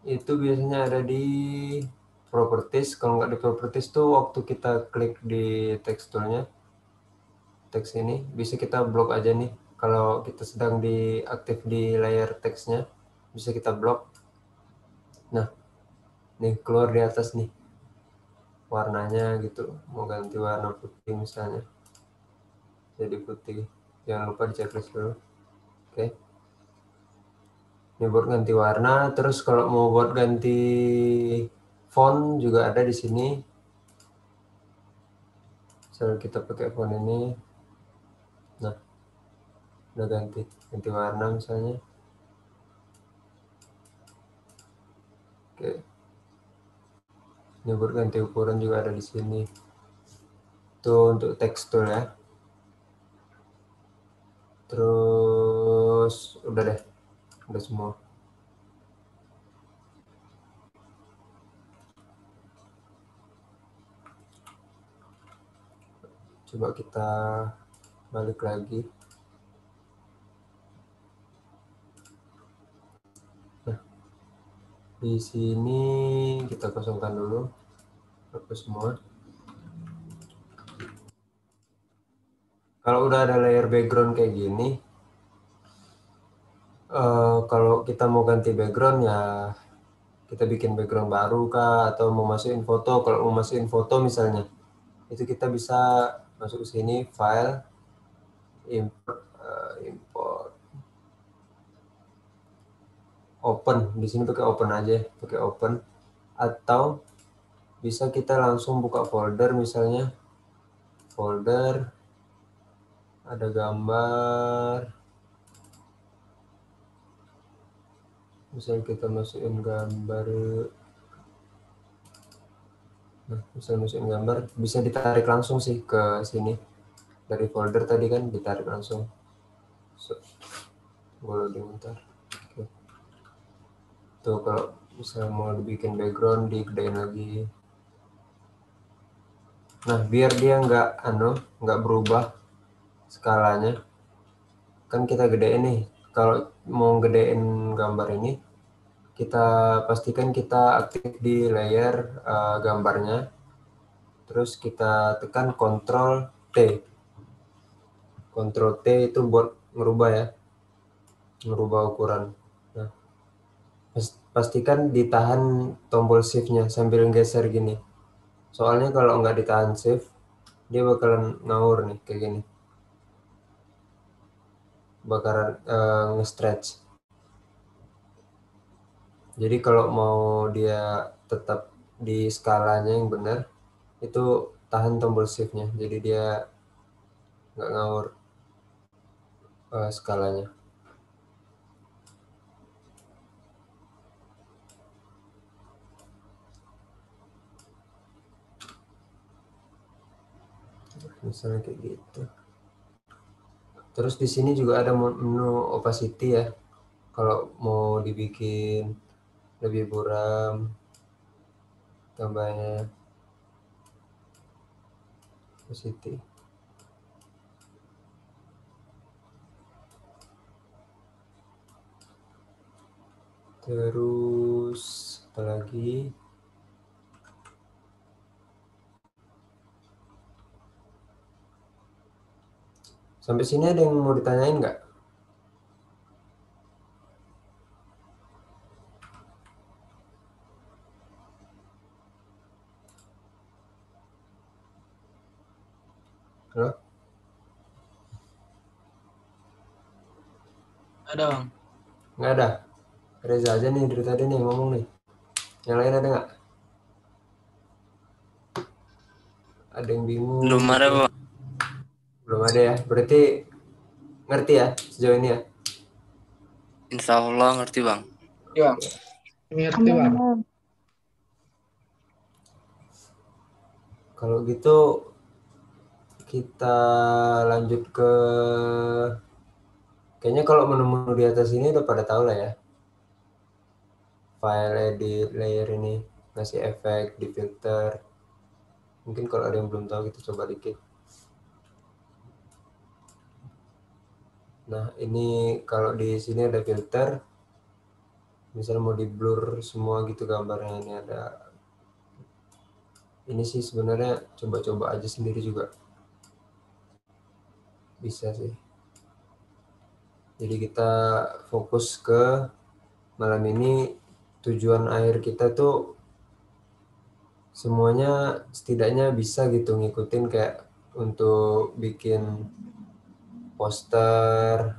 itu biasanya ada di properties. Kalau nggak di properties tuh waktu kita klik di text toolnya teks ini bisa kita blok aja nih. Kalau kita sedang diaktif di layer teksnya bisa kita blok Nah, nih keluar di atas nih warnanya gitu. Mau ganti warna putih misalnya. Jadi putih. Jangan lupa di checklist dulu. Oke. Ini buat ganti warna. Terus kalau mau buat ganti font juga ada di sini. Misalnya kita pakai font ini. Nah, udah ganti. Ganti warna misalnya. Oke. Ini ganti ukuran juga ada di sini. Itu untuk tekstur ya. Terus udah deh. Udah semua. Coba kita balik lagi. Di sini kita kosongkan dulu hapus semua. Kalau udah ada layer background kayak gini uh, kalau kita mau ganti background ya kita bikin background baru kah? Atau mau masukin foto? Kalau mau masukin foto misalnya itu kita bisa masuk ke sini file import open. Di sini pakai open aja pakai open. Atau bisa kita langsung buka folder misalnya folder ada gambar. Misalnya kita masukin gambar. Nah misalnya masukin gambar bisa ditarik langsung sih ke sini. Dari folder tadi kan ditarik langsung. So, gue loading bentar. Tuh kalau misalnya mau dibikin background digedein lagi nah biar dia nggak anu nggak berubah skalanya kan kita gedein nih kalau mau gedein gambar ini kita pastikan kita aktif di layer uh, gambarnya. Terus kita tekan Ctrl T. Ctrl T itu buat merubah ya. Merubah ukuran. Pastikan ditahan tombol shift-nya sambil geser gini. Soalnya kalau nggak ditahan shift, dia bakalan ngawur nih kayak gini. Bakalan uh, nge-stretch. Jadi kalau mau dia tetap di skalanya yang benar, itu tahan tombol shift-nya. Jadi dia nggak ngawur uh, skalanya. Misalnya kayak gitu. Terus di sini juga ada menu opacity ya. Kalau mau dibikin lebih buram tambahnya positif terus apa lagi sampai sini ada yang mau ditanyain nggak Halo? Ada bang. Nggak ada. Reza aja nih dari tadi nih ngomong nih. Yang lain ada nggak? Ada yang bingung? Belum ada bang. Belum ada ya. Berarti ngerti ya sejauh ini ya? Insya Allah ngerti bang. Iya bang. Ngerti bang. Kalau gitu kita lanjut ke kayaknya kalau menu-menu di atas ini udah pada tahu lah ya file edit layer ini ngasih efek di filter mungkin kalau ada yang belum tahu kita coba dikit nah ini kalau di sini ada filter. Misalnya mau di blur semua gitu gambarnya ini ada. Ini sih sebenarnya coba-coba aja sendiri juga. Bisa sih. Jadi kita fokus ke malam ini tujuan air kita tuh semuanya setidaknya bisa gitu ngikutin kayak untuk bikin poster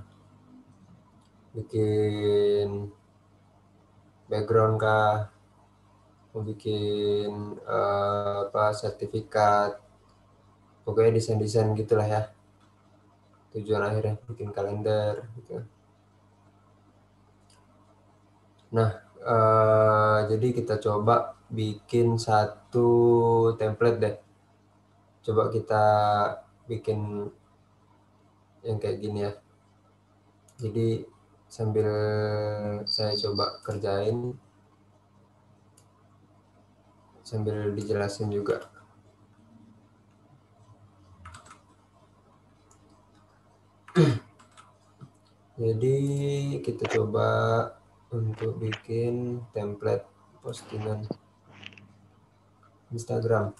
bikin background kah mau bikin uh, apa sertifikat pokoknya desain-desain gitulah ya tujuan akhirnya bikin kalender gitu. Nah, uh, jadi kita coba bikin satu template deh. Coba kita bikin yang kayak gini ya. Jadi sambil saya coba kerjain sambil dijelasin juga. Jadi kita coba untuk bikin template postingan Instagram.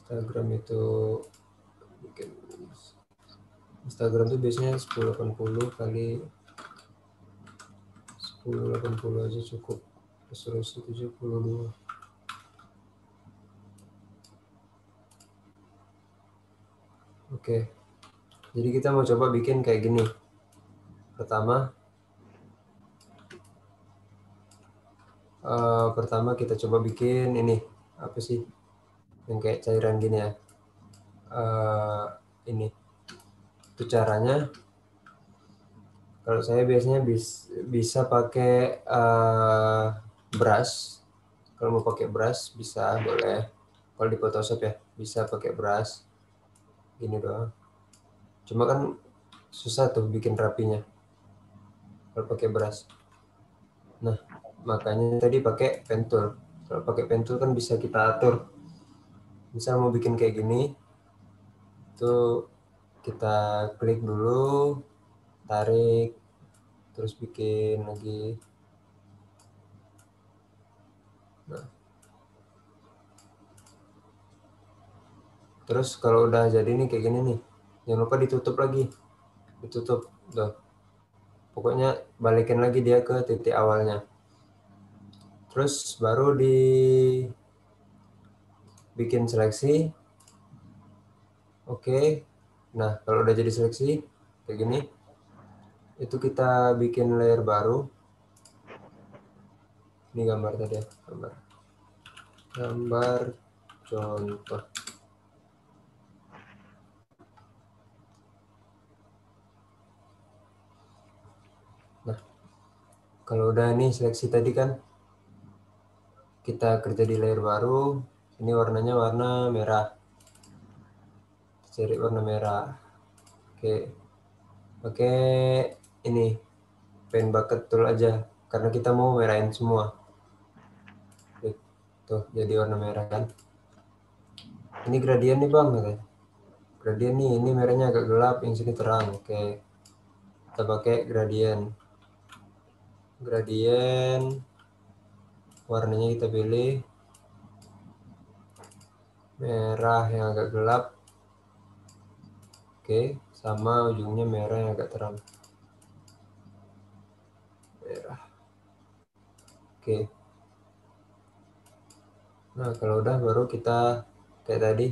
Instagram itu Instagram tuh biasanya 1080 kali 1080 aja cukup resolusi 72 Oke. Jadi kita mau coba bikin kayak gini. Pertama, eh, pertama kita coba bikin ini apa sih? Yang kayak cairan gini ya. Eh, ini. Itu caranya. Kalau saya biasanya bis, bisa pakai eh, brush. Kalau mau pakai brush bisa boleh. Kalau di Photoshop ya bisa pakai brush. Gini doang. Cuma kan susah tuh bikin rapinya kalau pakai brush. Nah, makanya tadi pakai pen tool. Kalau pakai pen tool kan bisa kita atur. Misal mau bikin kayak gini, itu kita klik dulu, tarik, terus bikin lagi. Nah. Terus kalau udah jadi nih kayak gini nih, jangan lupa ditutup lagi. Ditutup tuh pokoknya balikin lagi dia ke titik awalnya. Terus baru di bikin seleksi. Oke nah kalau udah jadi seleksi kayak gini. Itu kita bikin layer baru. Ini gambar tadi ya gambar. Gambar contoh. Kalau udah nih seleksi tadi kan kita kerja di layer baru. Ini warnanya warna merah cari warna merah. Oke. Pakai ini pen bucket tool aja karena kita mau merahin semua. Tuh jadi warna merah kan. Ini gradien nih bang katanya. Gradien nih ini merahnya agak gelap yang sini terang oke. Kita pakai gradien gradien warnanya kita pilih. Merah yang agak gelap oke sama ujungnya merah yang agak terang merah oke nah kalau udah baru kita kayak tadi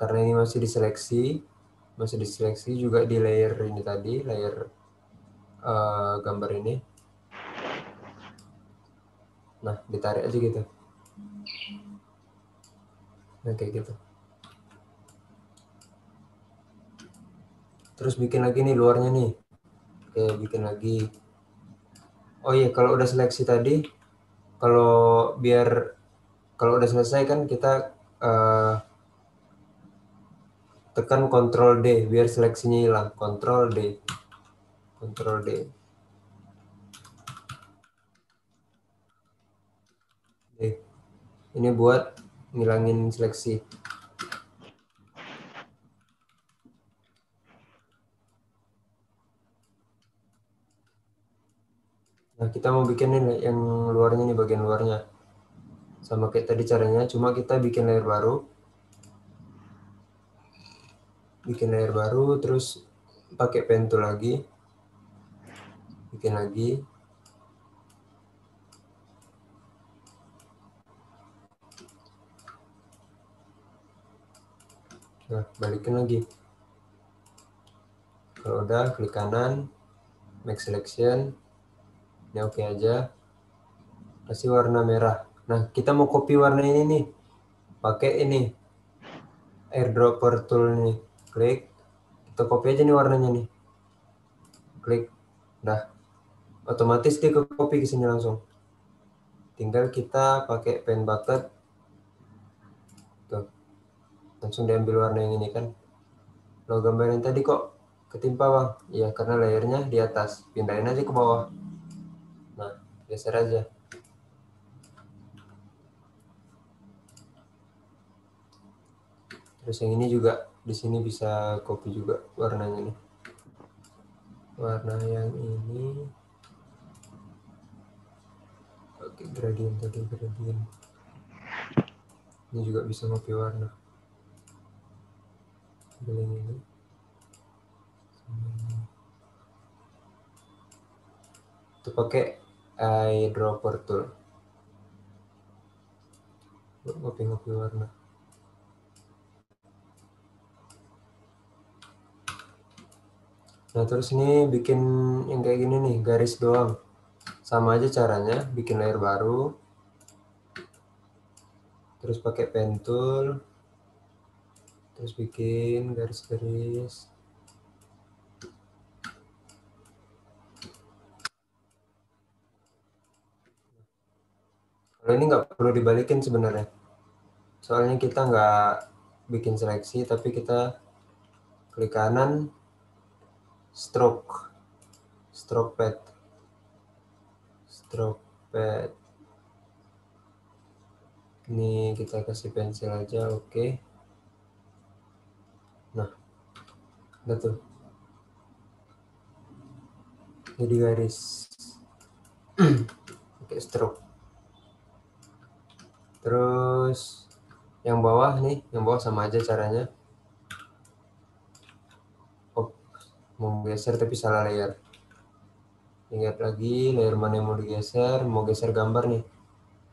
karena ini masih diseleksi masih diseleksi juga di layer ini tadi layer uh, gambar ini Nah, ditarik aja gitu. Nah, kayak gitu. Terus bikin lagi nih luarnya nih. Oke, bikin lagi. Oh iya, kalau udah seleksi tadi, kalau biar kalau udah selesai kan kita uh, tekan Ctrl D biar seleksinya hilang. Ctrl D. Ctrl D. Ini buat ngilangin seleksi. Kita mau bikin ini yang luarnya nih, bagian luarnya. Sama kayak tadi caranya, cuma kita bikin layer baru. Bikin layer baru, terus pakai pen tool lagi. Bikin lagi. Nah, balikin lagi. Kalau udah, klik kanan, make selection. Ini oke okay aja. Kasih warna merah. Nah, kita mau copy warna ini nih. Pakai ini. Airdropper tool nih. Klik. Kita copy aja nih warnanya nih. Klik. Udah. Otomatis dia ke copy ke sini langsung. Tinggal kita pakai pen bucket langsung diambil warna yang ini kan lo gambar yang tadi kok ketimpa bang iya karena layernya di atas pindahin aja ke bawah geser aja. Terus yang ini juga di sini bisa copy juga warnanya nih. Warna yang ini. Oke gradient tadi gradient. Ini juga bisa copy warna. Billing ini. Itu pakai eyedropper tool ngopi-ngopi warna Nah, terus ini bikin yang kayak gini nih, garis doang. Sama aja caranya, bikin layer baru. Terus pakai pen tool. Terus bikin garis-garis. Ini nggak perlu dibalikin sebenarnya. Soalnya kita nggak bikin seleksi, tapi kita klik kanan, stroke, stroke pad, stroke pad. Ini kita kasih pensil aja, oke. Nah, udah tuh. Jadi garis. Oke, stroke. Terus yang bawah nih, yang bawah sama aja caranya. Oh, mau geser tapi salah layer. Ingat lagi layer mana yang mau digeser, mau geser gambar nih.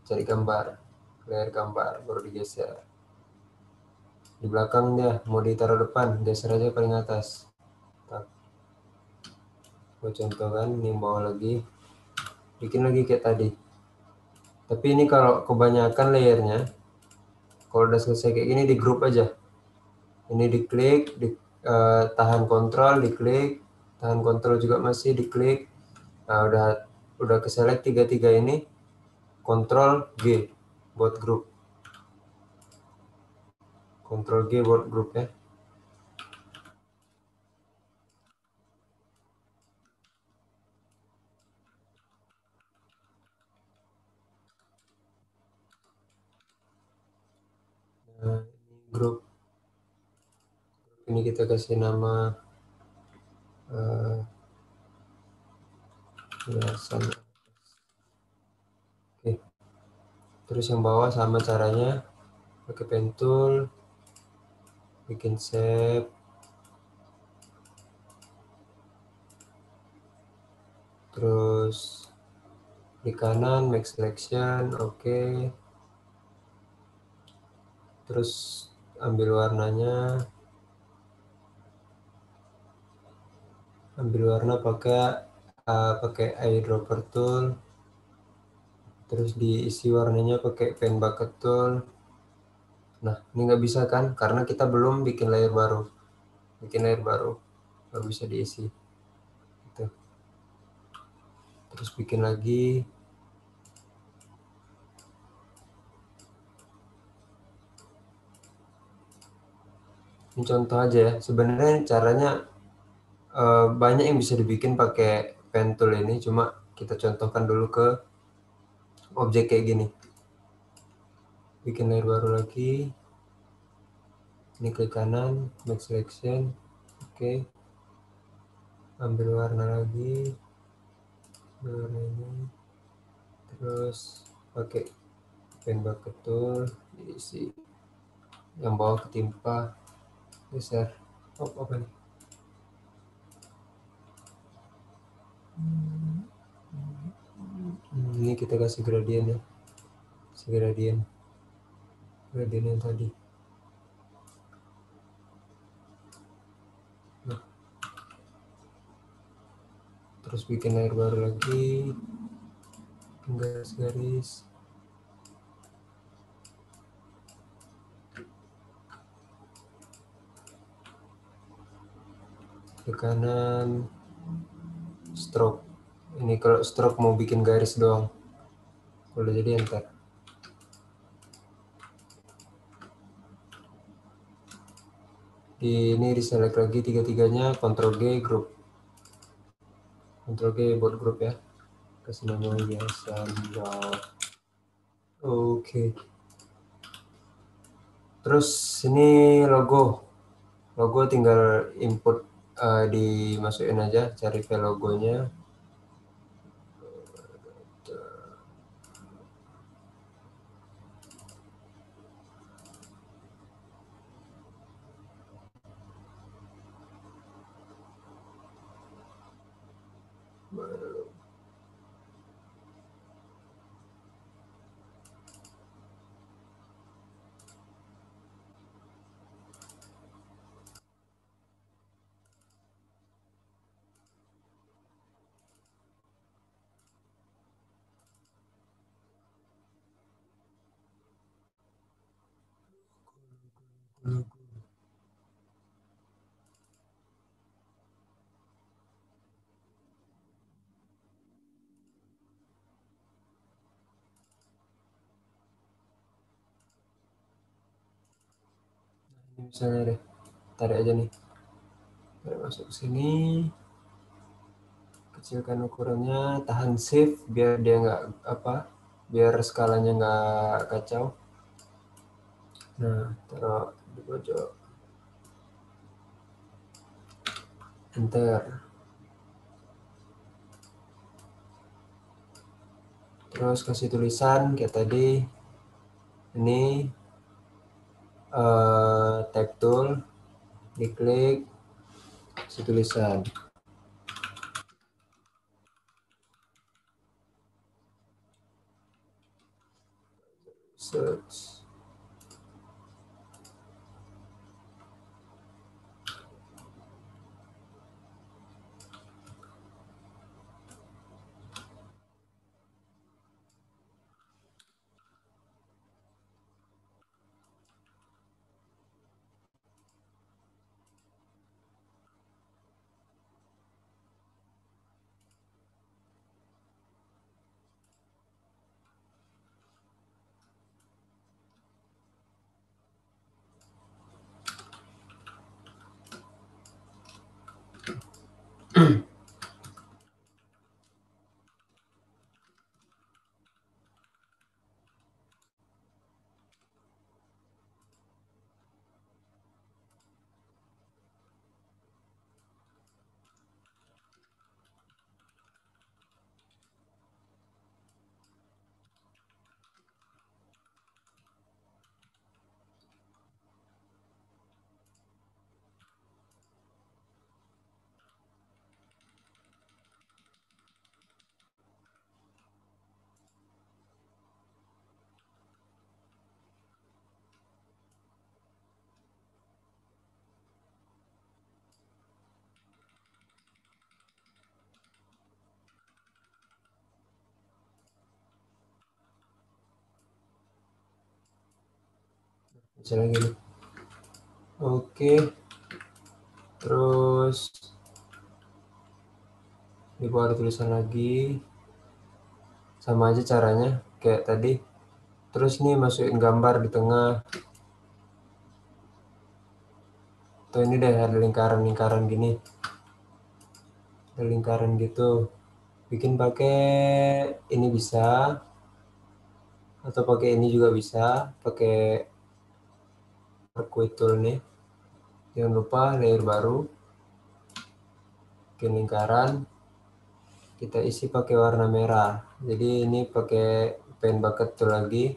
Cari gambar, layer gambar baru digeser. Di belakang dia mau ditaruh depan, geser aja paling atas. Tak. Gue contohkan ini bawah lagi. Bikin lagi kayak tadi. Tapi ini kalau kebanyakan layernya, kalau udah selesai kayak gini di grup aja. Ini diklik, di, uh, tahan kontrol, diklik, tahan kontrol juga masih diklik. Nah, udah udah ke select tiga tiga ini, kontrol G buat grup. Kontrol G buat grup ya. Nah, ini grup. Ini kita kasih nama uh. Terus yang bawah sama caranya pakai pen tool, bikin shape. Terus di kanan make selection, oke. Okay terus ambil warnanya ambil warna pakai uh, pakai eyedropper tool. Terus diisi warnanya pakai pen bucket tool. Nah ini nggak bisa kan? Karena kita belum bikin layer baru. Bikin layer baru baru bisa diisi. Gitu. terus bikin lagi. Ini contoh aja ya. Sebenarnya caranya uh, banyak yang bisa dibikin pakai pen tool ini. Cuma kita contohkan dulu ke objek kayak gini. Bikin layer baru lagi. Ini klik kanan make selection. Oke. Okay. ambil warna lagi. Warna ini. Terus pakai pen bucket tool. Diisi. Yang bawah ketimpa. Geser. Oh nih ini kita kasih gradien ya. Kasih gradien. Gradien yang tadi. Nah. terus bikin layer baru lagi. Garis-garis ke kanan stroke. Ini kalau stroke mau bikin garis doang. Kalau jadi enter ini diselect lagi tiga-tiganya Ctrl G group. Ctrl G buat grup ya. Kasih nama hiasan oke. Okay. terus ini logo. Logo tinggal input uh, dimasukin aja cari file misalnya deh, tarik aja nih. Tarik masuk ke sini. Kecilkan ukurannya, tahan shift biar dia nggak apa, biar skalanya nggak kacau. Nah, taruh di pojok. Enter. Terus kasih tulisan kayak tadi. Ini eh tab tool, diklik, tulisan. Misalnya gini. Oke. Terus di tulisan lagi. Sama aja caranya kayak tadi. Terus nih masukin gambar di tengah. Atau ini deh ada lingkaran-lingkaran gini. Ada lingkaran gitu. Bikin pakai ini bisa. Atau pakai ini juga bisa. Pakai quick tool nih jangan lupa layer baru bikin lingkaran kita isi pakai warna merah. Jadi ini pakai pen bucket tool lagi.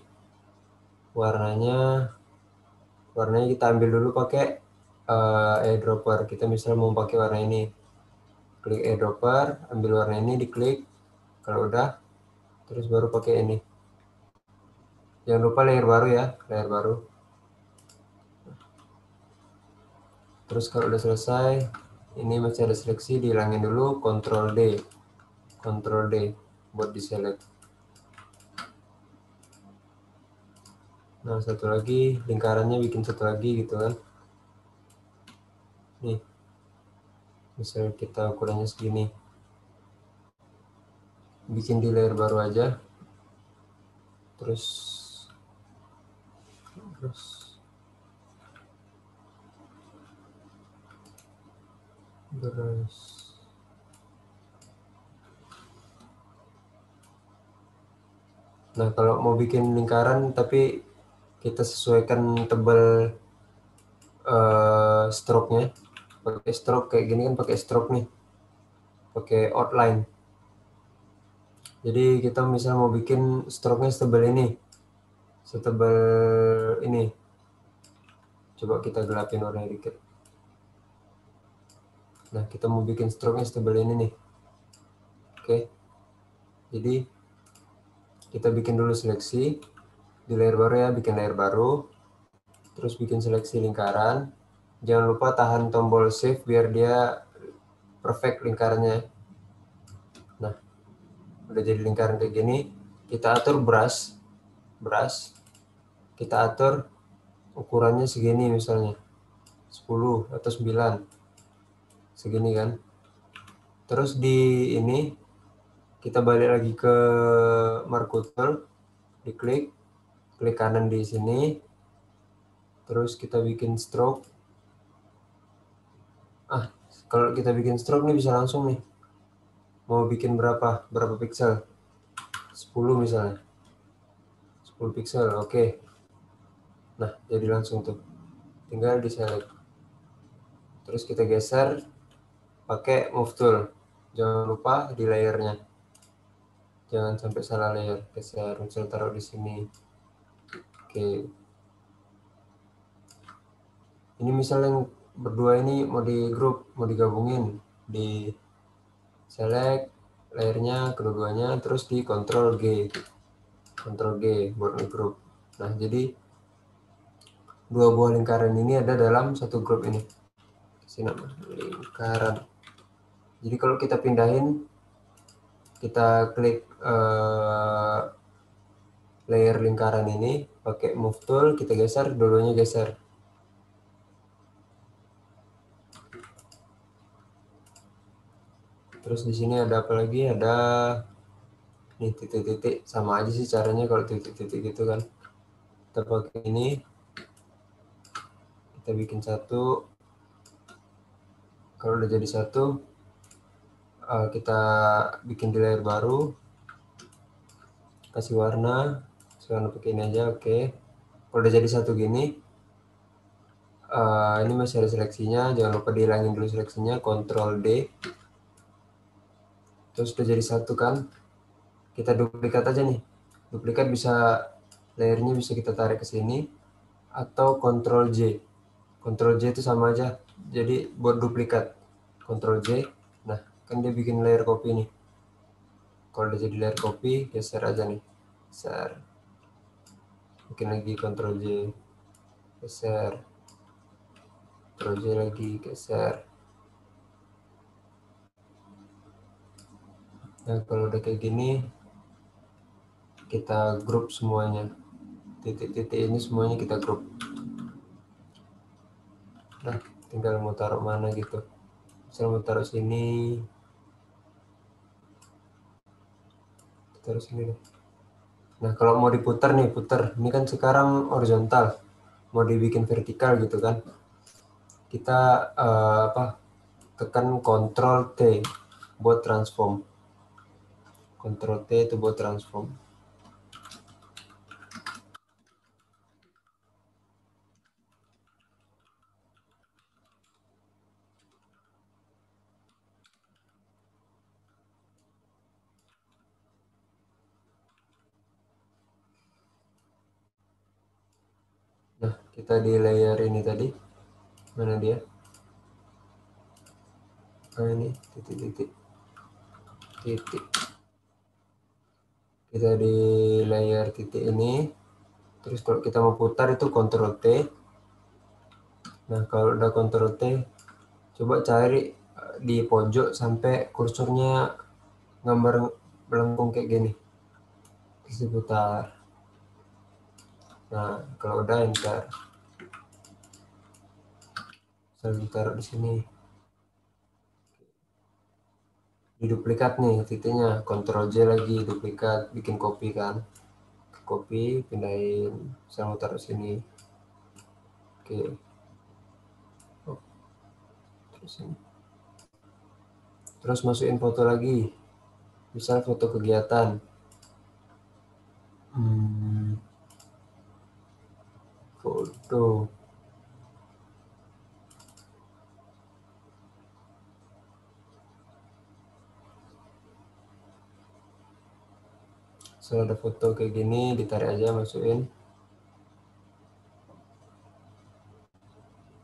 Warnanya warnanya kita ambil dulu pakai uh, eyedropper kita misalnya mau pakai warna ini klik eyedropper ambil warna ini diklik. Kalau udah terus baru pakai ini. Jangan lupa layer baru ya layer baru terus kalau udah selesai ini masih ada seleksi dihilangin dulu Ctrl D. Ctrl D buat di select nah satu lagi lingkarannya bikin satu lagi gitu kan. Nih misalnya kita ukurannya segini. Bikin di layer baru aja. Terus terus terus nah kalau mau bikin lingkaran tapi kita sesuaikan tebal uh, stroke-nya. Pakai stroke kayak gini kan pakai stroke nih. Pakai outline. Jadi kita misal mau bikin stroke-nya setebal ini. Setebal ini. Coba kita gelapin warnanya dikit Nah, kita mau bikin stroke-nya setebal ini nih. Oke. Jadi, kita bikin dulu seleksi. Di layer baru ya, bikin layer baru. Terus bikin seleksi lingkaran. Jangan lupa tahan tombol shift biar dia perfect lingkarannya. Nah, udah jadi lingkaran kayak gini. Kita atur brush. Brush. Kita atur ukurannya segini misalnya 10 atau 9 segini kan. Terus di ini kita balik lagi ke Markutel diklik klik kanan di sini. Terus kita bikin stroke. Ah kalau kita bikin stroke nih bisa langsung nih. Mau bikin berapa? Berapa pixel? 10 misalnya. 10 pixel oke. Okay. nah jadi langsung tuh. Tinggal di select. Terus kita geser pakai move tool. Jangan lupa di layernya. Jangan sampai salah layer. Geser misal taruh di sini. Oke. Okay. ini misalnya berdua ini mau di grup mau digabungin. Di select layernya kedua-duanya terus di Ctrl G. Ctrl G buat ngegroup. Nah jadi dua buah lingkaran ini ada dalam satu grup ini. Sini lingkaran jadi kalau kita pindahin kita klik uh, layer lingkaran ini pakai move tool kita geser dulunya geser. Terus di sini ada apa lagi? Ada nih titik-titik sama aja sih caranya kalau titik-titik gitu kan. Kita pakai ini. Kita bikin satu. Kalau udah jadi satu uh, kita bikin di layer baru. Kasih warna. Warna pakai aja oke. Okay. kalau udah jadi satu gini uh, ini masih ada seleksinya. Jangan lupa dihilangin dulu seleksinya. Ctrl D. Terus udah jadi satu kan? Kita duplikat aja nih. Duplikat bisa layernya bisa kita tarik ke sini. Atau Ctrl J. Ctrl J itu sama aja. Jadi buat duplikat. Ctrl J kan dia bikin layer copy nih kalau udah jadi layer copy geser aja nih geser mungkin lagi Ctrl J geser Ctrl J lagi geser Nah, kalau udah kayak gini, kita grup semuanya. Titik-titik ini semuanya kita grup. Nah, tinggal mau taruh mana gitu. Misal mau taruh sini. Taruh sini deh. Nah, kalau mau diputar nih, putar. Ini kan sekarang horizontal. Mau dibikin vertikal gitu kan. Kita uh, apa? Tekan Ctrl T buat transform. Ctrl T itu buat transform. Nah, kita di layer ini tadi. Mana dia? Nah, ini. Titik-titik. Titik. Kita di layer titik ini. Terus kalau kita mau putar itu Ctrl T. Nah kalau udah Ctrl T coba cari eh, di pojok sampai kursornya gambar melengkung kayak gini. Terus diputar. Nah kalau udah enter saya taruh di sini. Di duplikat nih titiknya. Ctrl J lagi duplikat. Bikin copy kan. Copy pindahin. Saya mau taruh sini. Oke. Oh. terus ini. Terus masukin foto lagi. Misal foto kegiatan. Hmm. foto Misalnya ada foto kayak gini, ditarik aja, masukin.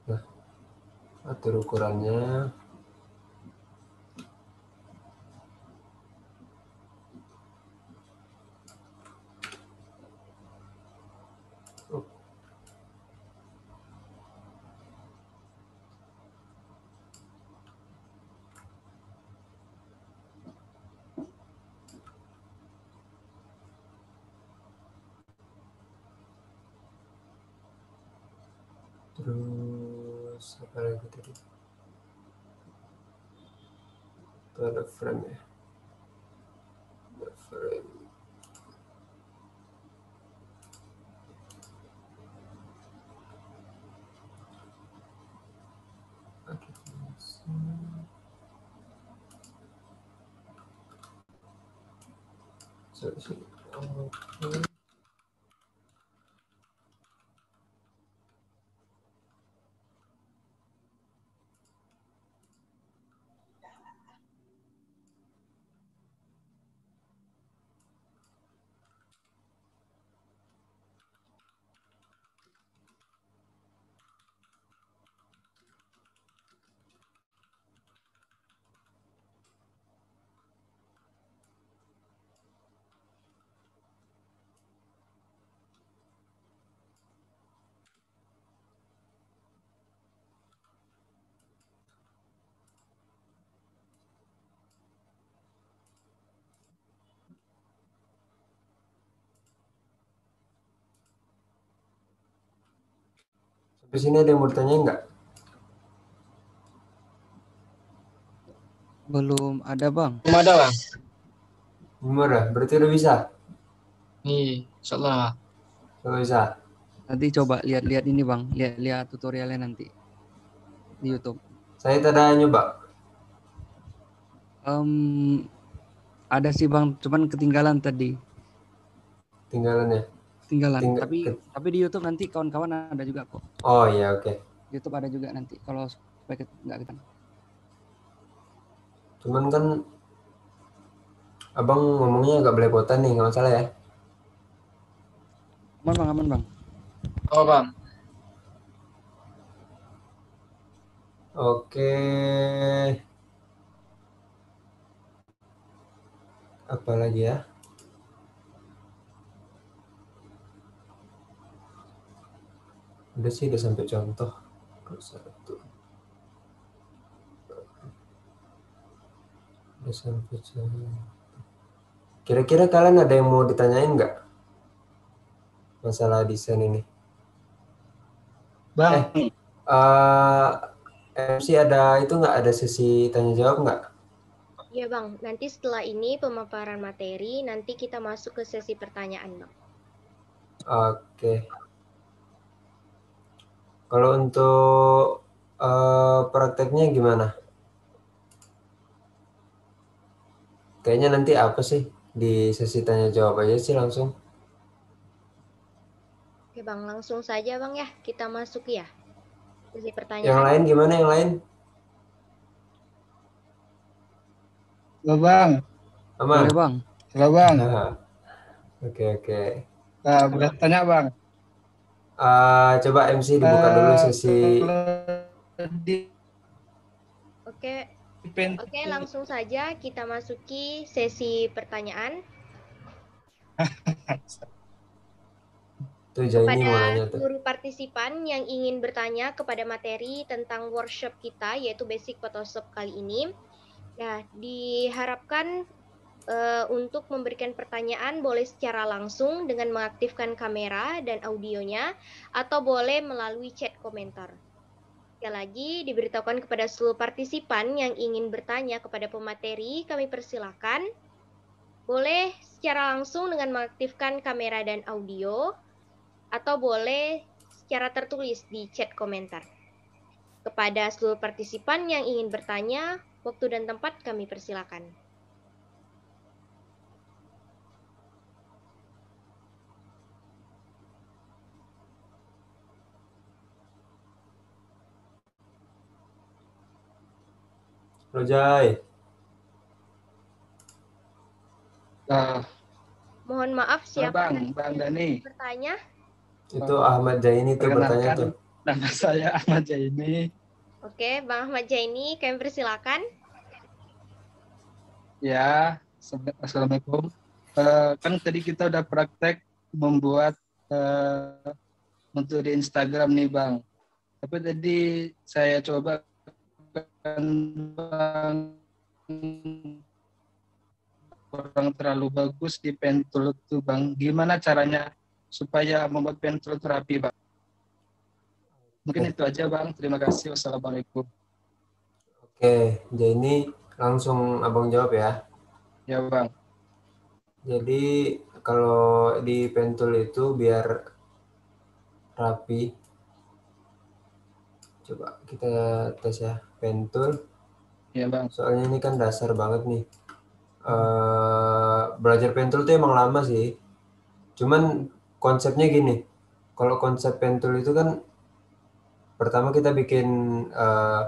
Nah, atur ukurannya. Terus apa lagi tadi? Ada frame ya. Ada frame. Oke. Sorry, sorry. Oke. Sampai sini ada yang mau ditanya nggak? Belum ada bang. Belum ada bang. Belum ada? Berarti udah bisa? Nih, insyaallah. Udah bisa? Nanti coba lihat-lihat ini bang. Lihat-lihat tutorialnya nanti di YouTube. Saya tidak nyoba. Em, ada sih bang, cuman ketinggalan tadi. Tinggalannya. Ketinggalan. Ting- tapi tapi di YouTube nanti kawan-kawan ada juga kok. Oh iya oke. YouTube ada juga nanti kalau supaya ket- nggak ketan. Cuman kan abang ngomongnya agak belepotan nih, nggak masalah ya. Aman bang, aman bang. Oh bang. Oke. Apa lagi ya? Udah sih, udah sampai contoh. Satu. Udah sampai contoh. Kira-kira kalian ada yang mau ditanyain nggak? Masalah desain ini. Bang, Eh, MC ada itu nggak ada sesi tanya jawab nggak? Iya Bang, nanti setelah ini pemaparan materi, nanti kita masuk ke sesi pertanyaan Bang. Oke. Kalau untuk eh, prakteknya gimana? Kayaknya nanti apa sih di sesi tanya jawab aja sih langsung. Oke Bang, langsung saja Bang ya, kita masuk ya. Sesi Yang pertanyaan. lain gimana yang lain? Halo bang, Aman? Boleh bang. halo bang. Oke oke. Nah, tanya bang. Eh, coba MC dibuka dulu Eh, sesi. Oke, oke langsung saja kita masuki sesi pertanyaan. Tuh Jaini mau Pada nanya tuh. seluruh partisipan yang ingin bertanya kepada materi tentang workshop kita yaitu Basic Photoshop kali ini. Nah, diharapkan eh, untuk memberikan pertanyaan boleh secara langsung dengan mengaktifkan kamera dan audionya atau boleh melalui chat komentar. Sekali lagi diberitahukan kepada seluruh partisipan yang ingin bertanya kepada pemateri, kami persilakan boleh secara langsung dengan mengaktifkan kamera dan audio atau boleh secara tertulis di chat komentar. Kepada seluruh partisipan yang ingin bertanya, waktu dan tempat kami persilakan. Rojai. Nah, Mohon maaf halo siapa bang, yang bang Dani. bertanya? Itu Ahmad Jaini tuh bertanya tuh. nama saya Ahmad Jaini. Oke, Bang Ahmad Jaini, kami persilakan. Ya, Assalamu- assalamualaikum. Eh, kan tadi kita udah praktek membuat eh, untuk di Instagram nih bang. Tapi tadi saya coba kan bang kurang terlalu bagus di pen tool tuh bang. Gimana caranya supaya membuat pen tool terapi bang? Mungkin itu aja Bang. Terima kasih. Wassalamualaikum. Oke, jadi ini langsung abang jawab ya. Ya Bang. Jadi kalau di pentul itu biar rapi. Coba kita tes ya pentul. Ya Bang. Soalnya ini kan dasar banget nih. Eh belajar pentul tuh emang lama sih. Cuman konsepnya gini. Kalau konsep pentul itu kan pertama kita bikin eh,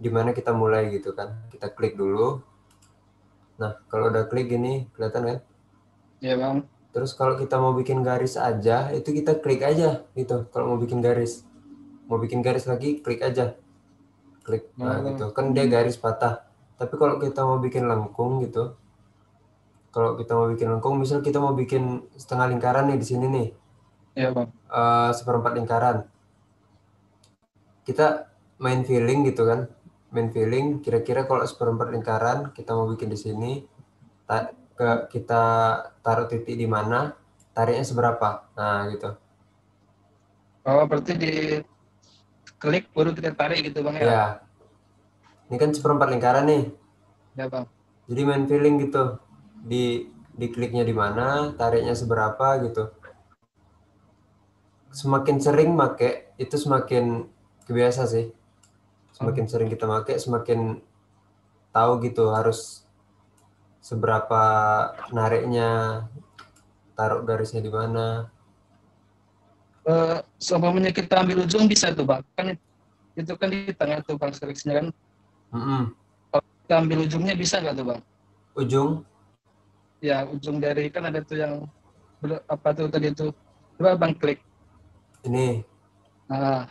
di mana kita mulai gitu kan. Kita klik dulu. Nah, kalau udah klik gini, kelihatan kan? Ya Bang. Terus kalau kita mau bikin garis aja, itu kita klik aja gitu. Kalau mau bikin garis, mau bikin garis lagi, klik aja, klik. Nah Oh. gitu. Kan dia garis patah. Tapi kalau kita mau bikin lengkung gitu, kalau kita mau bikin lengkung, misal kita mau bikin setengah lingkaran nih di sini nih, Ya Bang. eh, seperempat lingkaran. Kita main feeling gitu kan, main feeling. Kira-kira kalau seperempat lingkaran kita mau bikin di sini, ta- ke kita taruh titik di mana, tariknya seberapa. Nah gitu. Oh, berarti di klik baru kita tarik gitu Bang ya. Ya. Ini kan seperempat lingkaran nih. Ya Bang. Jadi main feeling gitu. Di di kliknya di mana, tariknya seberapa gitu. Semakin sering make itu semakin kebiasa sih. Semakin sering kita make, semakin tahu gitu harus seberapa nariknya, taruh garisnya di mana. Eh, seumpamanya kita ambil ujung bisa tuh Bang. Kan itu kan di tengah tuh Bang seleksinya kan. Mm-mm. Kita ambil ujungnya bisa nggak tuh Bang? Ujung, Ya, ujung dari kan ada tuh yang apa tuh tadi tuh. Coba Abang klik. ini, Nah,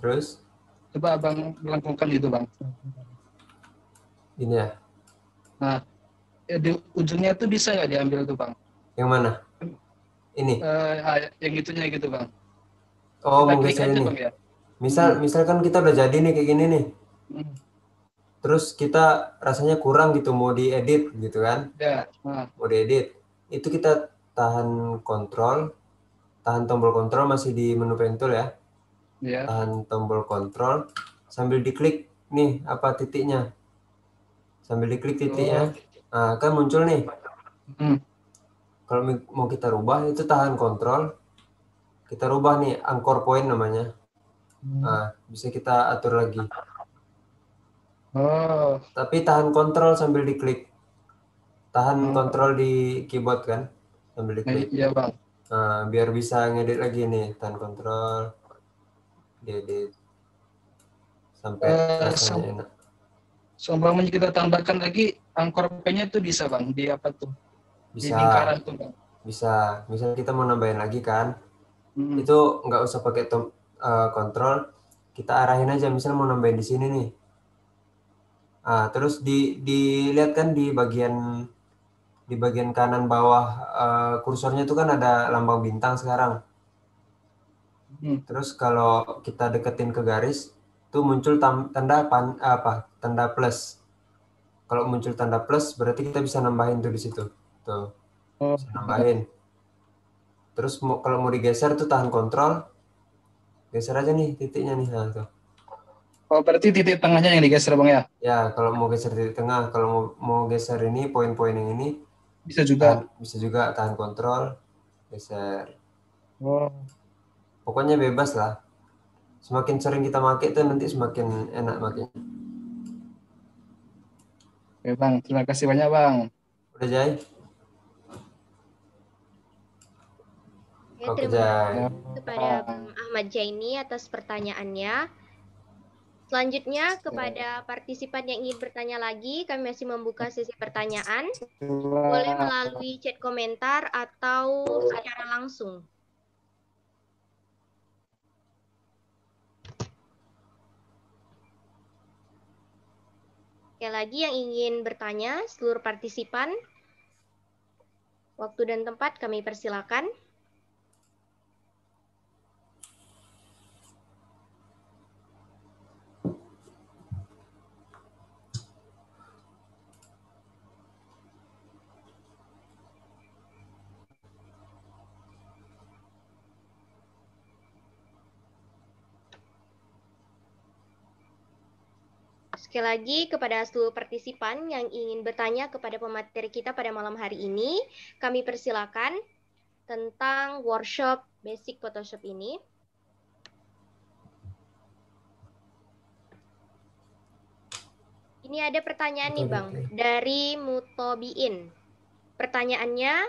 terus coba Abang melengkungkan gitu Bang. ini ya. Ya, di ujungnya tuh bisa nggak diambil tuh Bang? Yang mana? Ini. Eh, ah, yang itunya gitu Bang. Oh, kita klik aja ini. Bang ya. Misal, misalkan kita udah jadi nih kayak gini nih. Hmm. Terus kita rasanya kurang gitu mau diedit gitu kan. Ya, nah, Mau diedit. Itu kita tahan kontrol, tahan tombol kontrol masih di menu pentul ya. ya. Tahan tombol kontrol sambil diklik nih apa titiknya. Sambil diklik titiknya. Nah, kan muncul nih. Hmm. Kalau mau kita rubah itu tahan kontrol. Kita rubah nih anchor point namanya. Nah, bisa kita atur lagi. Oh, Tapi tahan kontrol sambil diklik. Tahan Hmm. kontrol di keyboard kan, sambil nah, diklik. iya Bang. Nah, biar bisa ngedit lagi nih, tahan kontrol, diedit sampai Eh, rasanya enak. Seumpamanya kita tambahkan lagi angkor P-nya tuh bisa Bang di apa tuh? Di Bisa, lingkaran tuh Bang. bisa. Misalnya kita mau nambahin lagi kan, Hmm. itu nggak usah pakai tom- eh, kontrol, kita arahin aja. Misal mau nambahin di sini nih. Ah, terus di dilihat kan di bagian di bagian kanan bawah eh, kursornya itu kan ada lambang bintang sekarang. Hmm. Terus kalau kita deketin ke garis, tuh muncul tam- tanda pan, apa? Tanda plus. Kalau muncul tanda plus, berarti kita bisa nambahin tuh di situ. Tuh, Oh, bisa nambahin. Terus mau, kalau mau digeser tuh tahan kontrol, geser aja nih titiknya nih. Nah, tuh. oh, berarti titik tengahnya yang digeser Bang ya? Ya, kalau mau geser titik tengah, kalau mau, mau geser ini poin-poin yang ini, Bisa juga. tahan- bisa juga tahan kontrol, geser. Oh, Pokoknya bebas lah. Semakin sering kita pakai tuh nanti semakin enak makanya. oke Bang. Terima kasih banyak Bang. Udah Jai? Oke terima kasih kepada Bang Ahmad Jaini atas pertanyaannya. Selanjutnya kepada partisipan yang ingin bertanya lagi, kami masih membuka sesi pertanyaan. Boleh melalui chat komentar atau secara langsung. Sekali lagi yang ingin bertanya, seluruh partisipan, waktu dan tempat kami persilakan. Sekali lagi kepada seluruh partisipan yang ingin bertanya kepada pemateri kita pada malam hari ini, kami persilakan tentang workshop basic Photoshop ini. Ini ada pertanyaan nih Bang, dari Mutobiin. Pertanyaannya,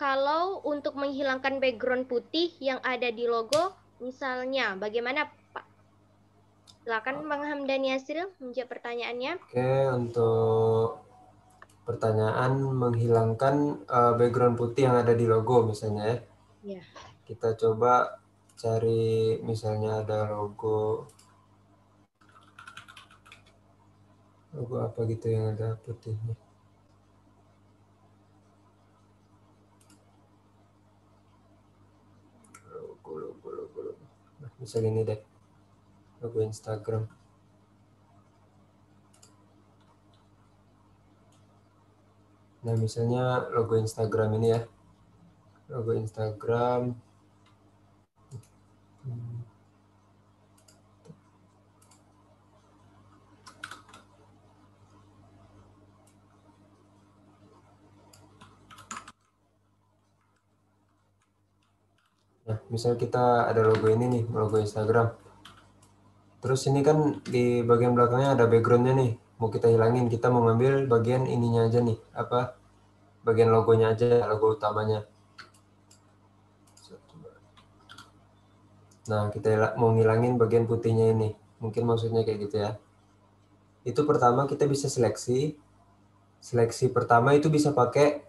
kalau untuk menghilangkan background putih yang ada di logo, misalnya bagaimana? Silakan Bang Hamdan Yasir menjawab pertanyaannya. Oke, untuk pertanyaan menghilangkan uh, background putih yang ada di logo misalnya ya. Ya. Kita coba cari misalnya ada logo logo apa gitu yang ada putihnya. Logo, logo, logo, logo. Nah, misalnya ini deh. Logo Instagram. Nah, misalnya logo Instagram ini ya. Logo Instagram. Nah, misal kita ada logo ini nih, logo Instagram. Terus ini kan di bagian belakangnya ada backgroundnya nih. Mau kita hilangin, kita mau ngambil bagian ininya aja nih. Apa? Bagian logonya aja, logo utamanya. Nah, kita mau ngilangin bagian putihnya ini. Mungkin maksudnya kayak gitu ya. Itu pertama kita bisa seleksi. Seleksi pertama itu bisa pakai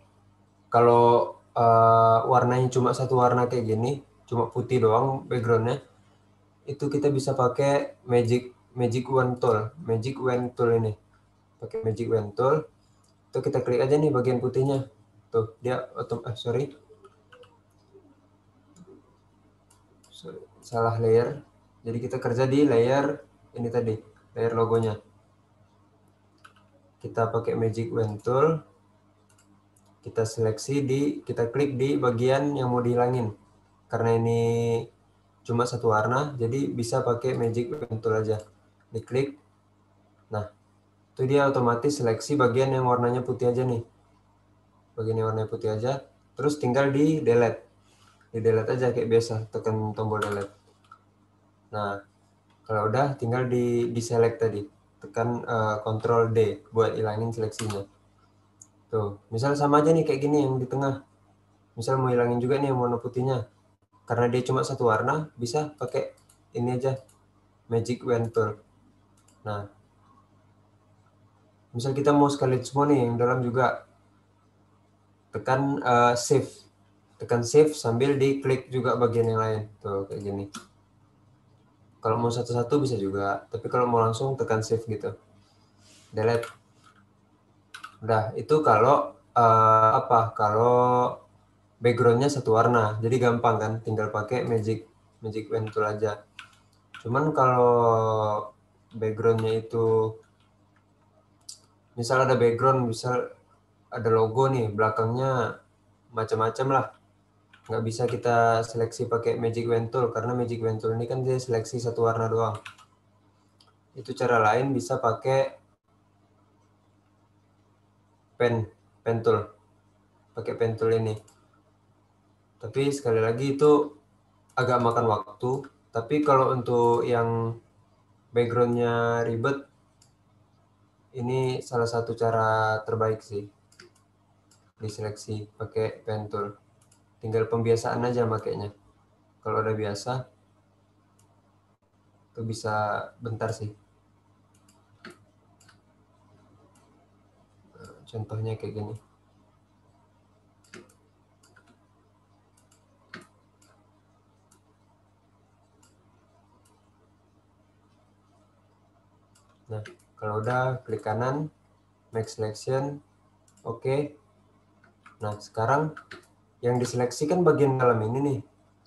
kalau uh, warnanya cuma satu warna kayak gini, cuma putih doang backgroundnya, itu kita bisa pakai magic magic wand tool, magic wand tool ini, pakai magic wand tool, itu kita klik aja nih bagian putihnya, tuh dia otom eh, sorry. sorry, salah layer, jadi kita kerja di layer ini tadi, layer logonya. Kita pakai magic wand tool, kita seleksi di kita klik di bagian yang mau dihilangin. Karena ini cuma satu warna jadi bisa pakai magic tool aja. Diklik. Nah itu dia otomatis seleksi bagian yang warnanya putih aja nih. Bagian yang warnanya putih aja. Terus tinggal di delete. Di delete aja kayak biasa tekan tombol delete. Nah kalau udah tinggal di di select tadi. Tekan uh, Ctrl D buat hilangin seleksinya. Tuh, misal sama aja nih kayak gini yang di tengah. Misal mau hilangin juga nih yang warna putihnya. Karena dia cuma satu warna, bisa pakai ini aja. Magic Wand. Nah, misal kita mau sekali semua nih yang dalam juga. Tekan uh, save. Tekan save sambil diklik juga bagian yang lain. Tuh, kayak gini. Kalau mau satu-satu bisa juga. Tapi kalau mau langsung tekan save gitu. Delete Udah, itu kalau uh, apa? Kalau backgroundnya satu warna, jadi gampang kan, tinggal pakai magic magic pen tool aja. Cuman kalau backgroundnya itu, misal ada background, misal ada logo nih, belakangnya macam-macam lah. Nggak bisa kita seleksi pakai magic pen tool, karena magic pen tool ini kan dia seleksi satu warna doang. Itu cara lain bisa pakai pen pen tool pakai pen tool ini tapi sekali lagi itu agak makan waktu. Tapi kalau untuk yang backgroundnya ribet ini salah satu cara terbaik sih. Diseleksi pakai pen tool. Tinggal pembiasaan aja makainya. Kalau udah biasa itu bisa bentar sih. Contohnya kayak gini. Nah, kalau udah klik kanan, make selection, oke. Okay. Nah, sekarang yang diseleksi kan bagian dalam ini nih.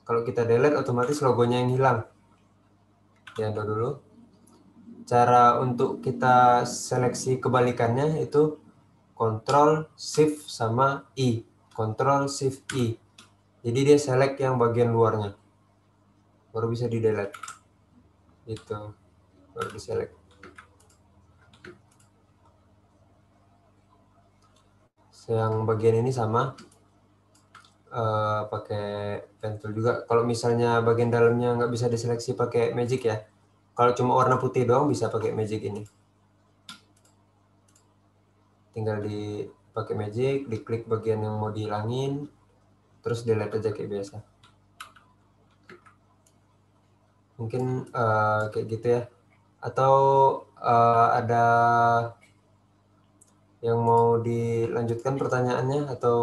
Kalau kita delete, otomatis logonya yang hilang. Ya, dulu. Cara untuk kita seleksi kebalikannya itu Control Shift sama I. Control Shift I. Jadi dia select yang bagian luarnya. Baru bisa di delete. Itu. Baru di select. Yang bagian ini sama eh, pakai pen juga. Kalau misalnya bagian dalamnya nggak bisa diseleksi pakai magic ya. Kalau cuma warna putih doang bisa pakai magic ini. Tinggal dipakai magic, diklik bagian yang mau dihilangin, terus delete aja kayak biasa. Mungkin eh, kayak gitu ya. Atau eh, ada yang mau dilanjutkan pertanyaannya atau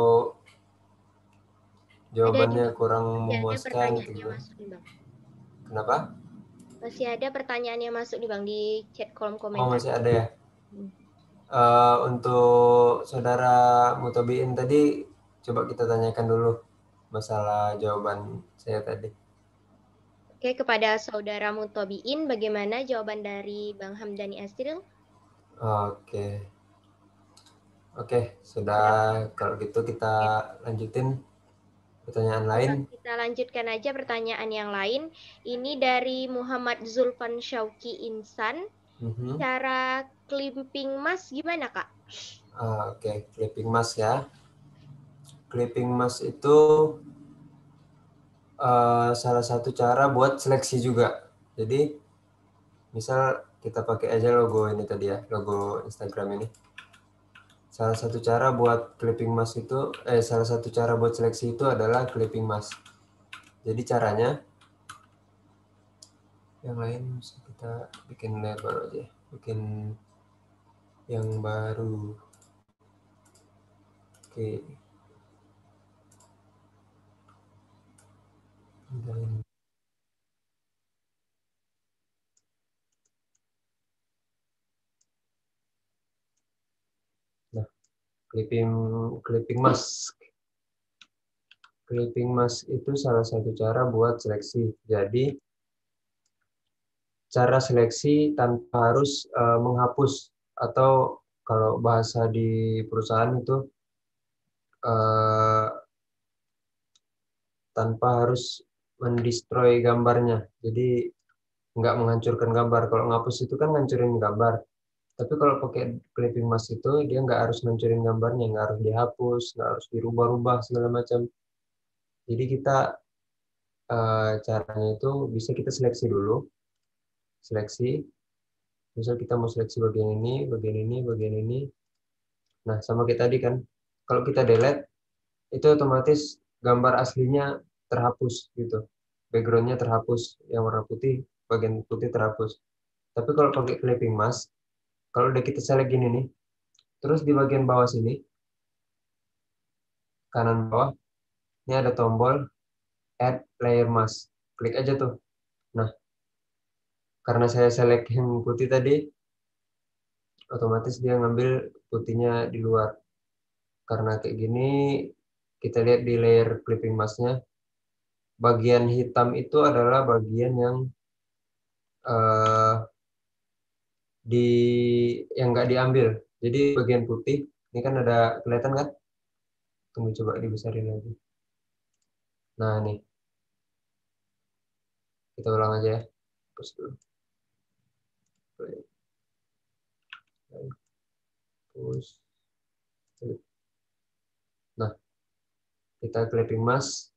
jawabannya kurang ada memuaskan pertanyaan gitu. Kenapa? Masih ada pertanyaan yang masuk nih bang di chat kolom Oh komentar. masih ada ya. Hmm. Eh, untuk saudara Mutobiin tadi coba kita tanyakan dulu masalah jawaban saya tadi. Oke, kepada saudara Mutobiin, bagaimana jawaban dari Bang Hamdani Asril? Oke. Oke, sudah kalau gitu kita lanjutin pertanyaan lain. Kita lanjutkan aja pertanyaan yang lain. Ini dari Muhammad Zulfan Syauki Insan. Mhm. Cara clipping mas gimana kak? Ah, Oke, clipping mask ya. Clipping mask itu eh, salah satu cara buat seleksi juga. Jadi, misal kita pakai aja logo ini tadi ya, logo Instagram ini. Salah satu cara buat clipping mask itu, eh salah satu cara buat seleksi itu adalah clipping mask. Jadi caranya, yang lain bisa kita bikin baru aja, bikin yang baru. Oke. Nah, clipping clipping mask. Clipping mask itu salah satu cara buat seleksi. Jadi cara seleksi tanpa harus eh, menghapus atau kalau bahasa di perusahaan itu eh, tanpa harus mendestroy gambarnya. Jadi nggak menghancurkan gambar. Kalau ngapus itu kan ngancurin gambar. Tapi kalau pakai clipping mask itu dia nggak harus ngancurin gambarnya, nggak harus dihapus, nggak harus dirubah-rubah segala macam. Jadi kita eh, caranya itu bisa kita seleksi dulu, seleksi. Misal kita mau seleksi bagian ini, bagian ini, bagian ini. Nah sama kayak tadi kan, kalau kita delete itu otomatis gambar aslinya terhapus gitu, backgroundnya terhapus, yang warna putih, bagian putih terhapus. Tapi kalau pakai clipping mask, kalau udah kita select gini nih, terus di bagian bawah sini, kanan bawah, ini ada tombol add layer mask. Klik aja tuh. Nah, karena saya select yang putih tadi, otomatis dia ngambil putihnya di luar. Karena kayak gini, kita lihat di layer clipping masknya, bagian hitam itu adalah bagian yang eh, di yang nggak diambil. Jadi bagian putih, ini kan ada kelihatan kan? Tunggu coba dibesarin lagi. Nah, nih. Kita ulang aja ya. Hapus dulu. Play. Nah, kita clipping mask.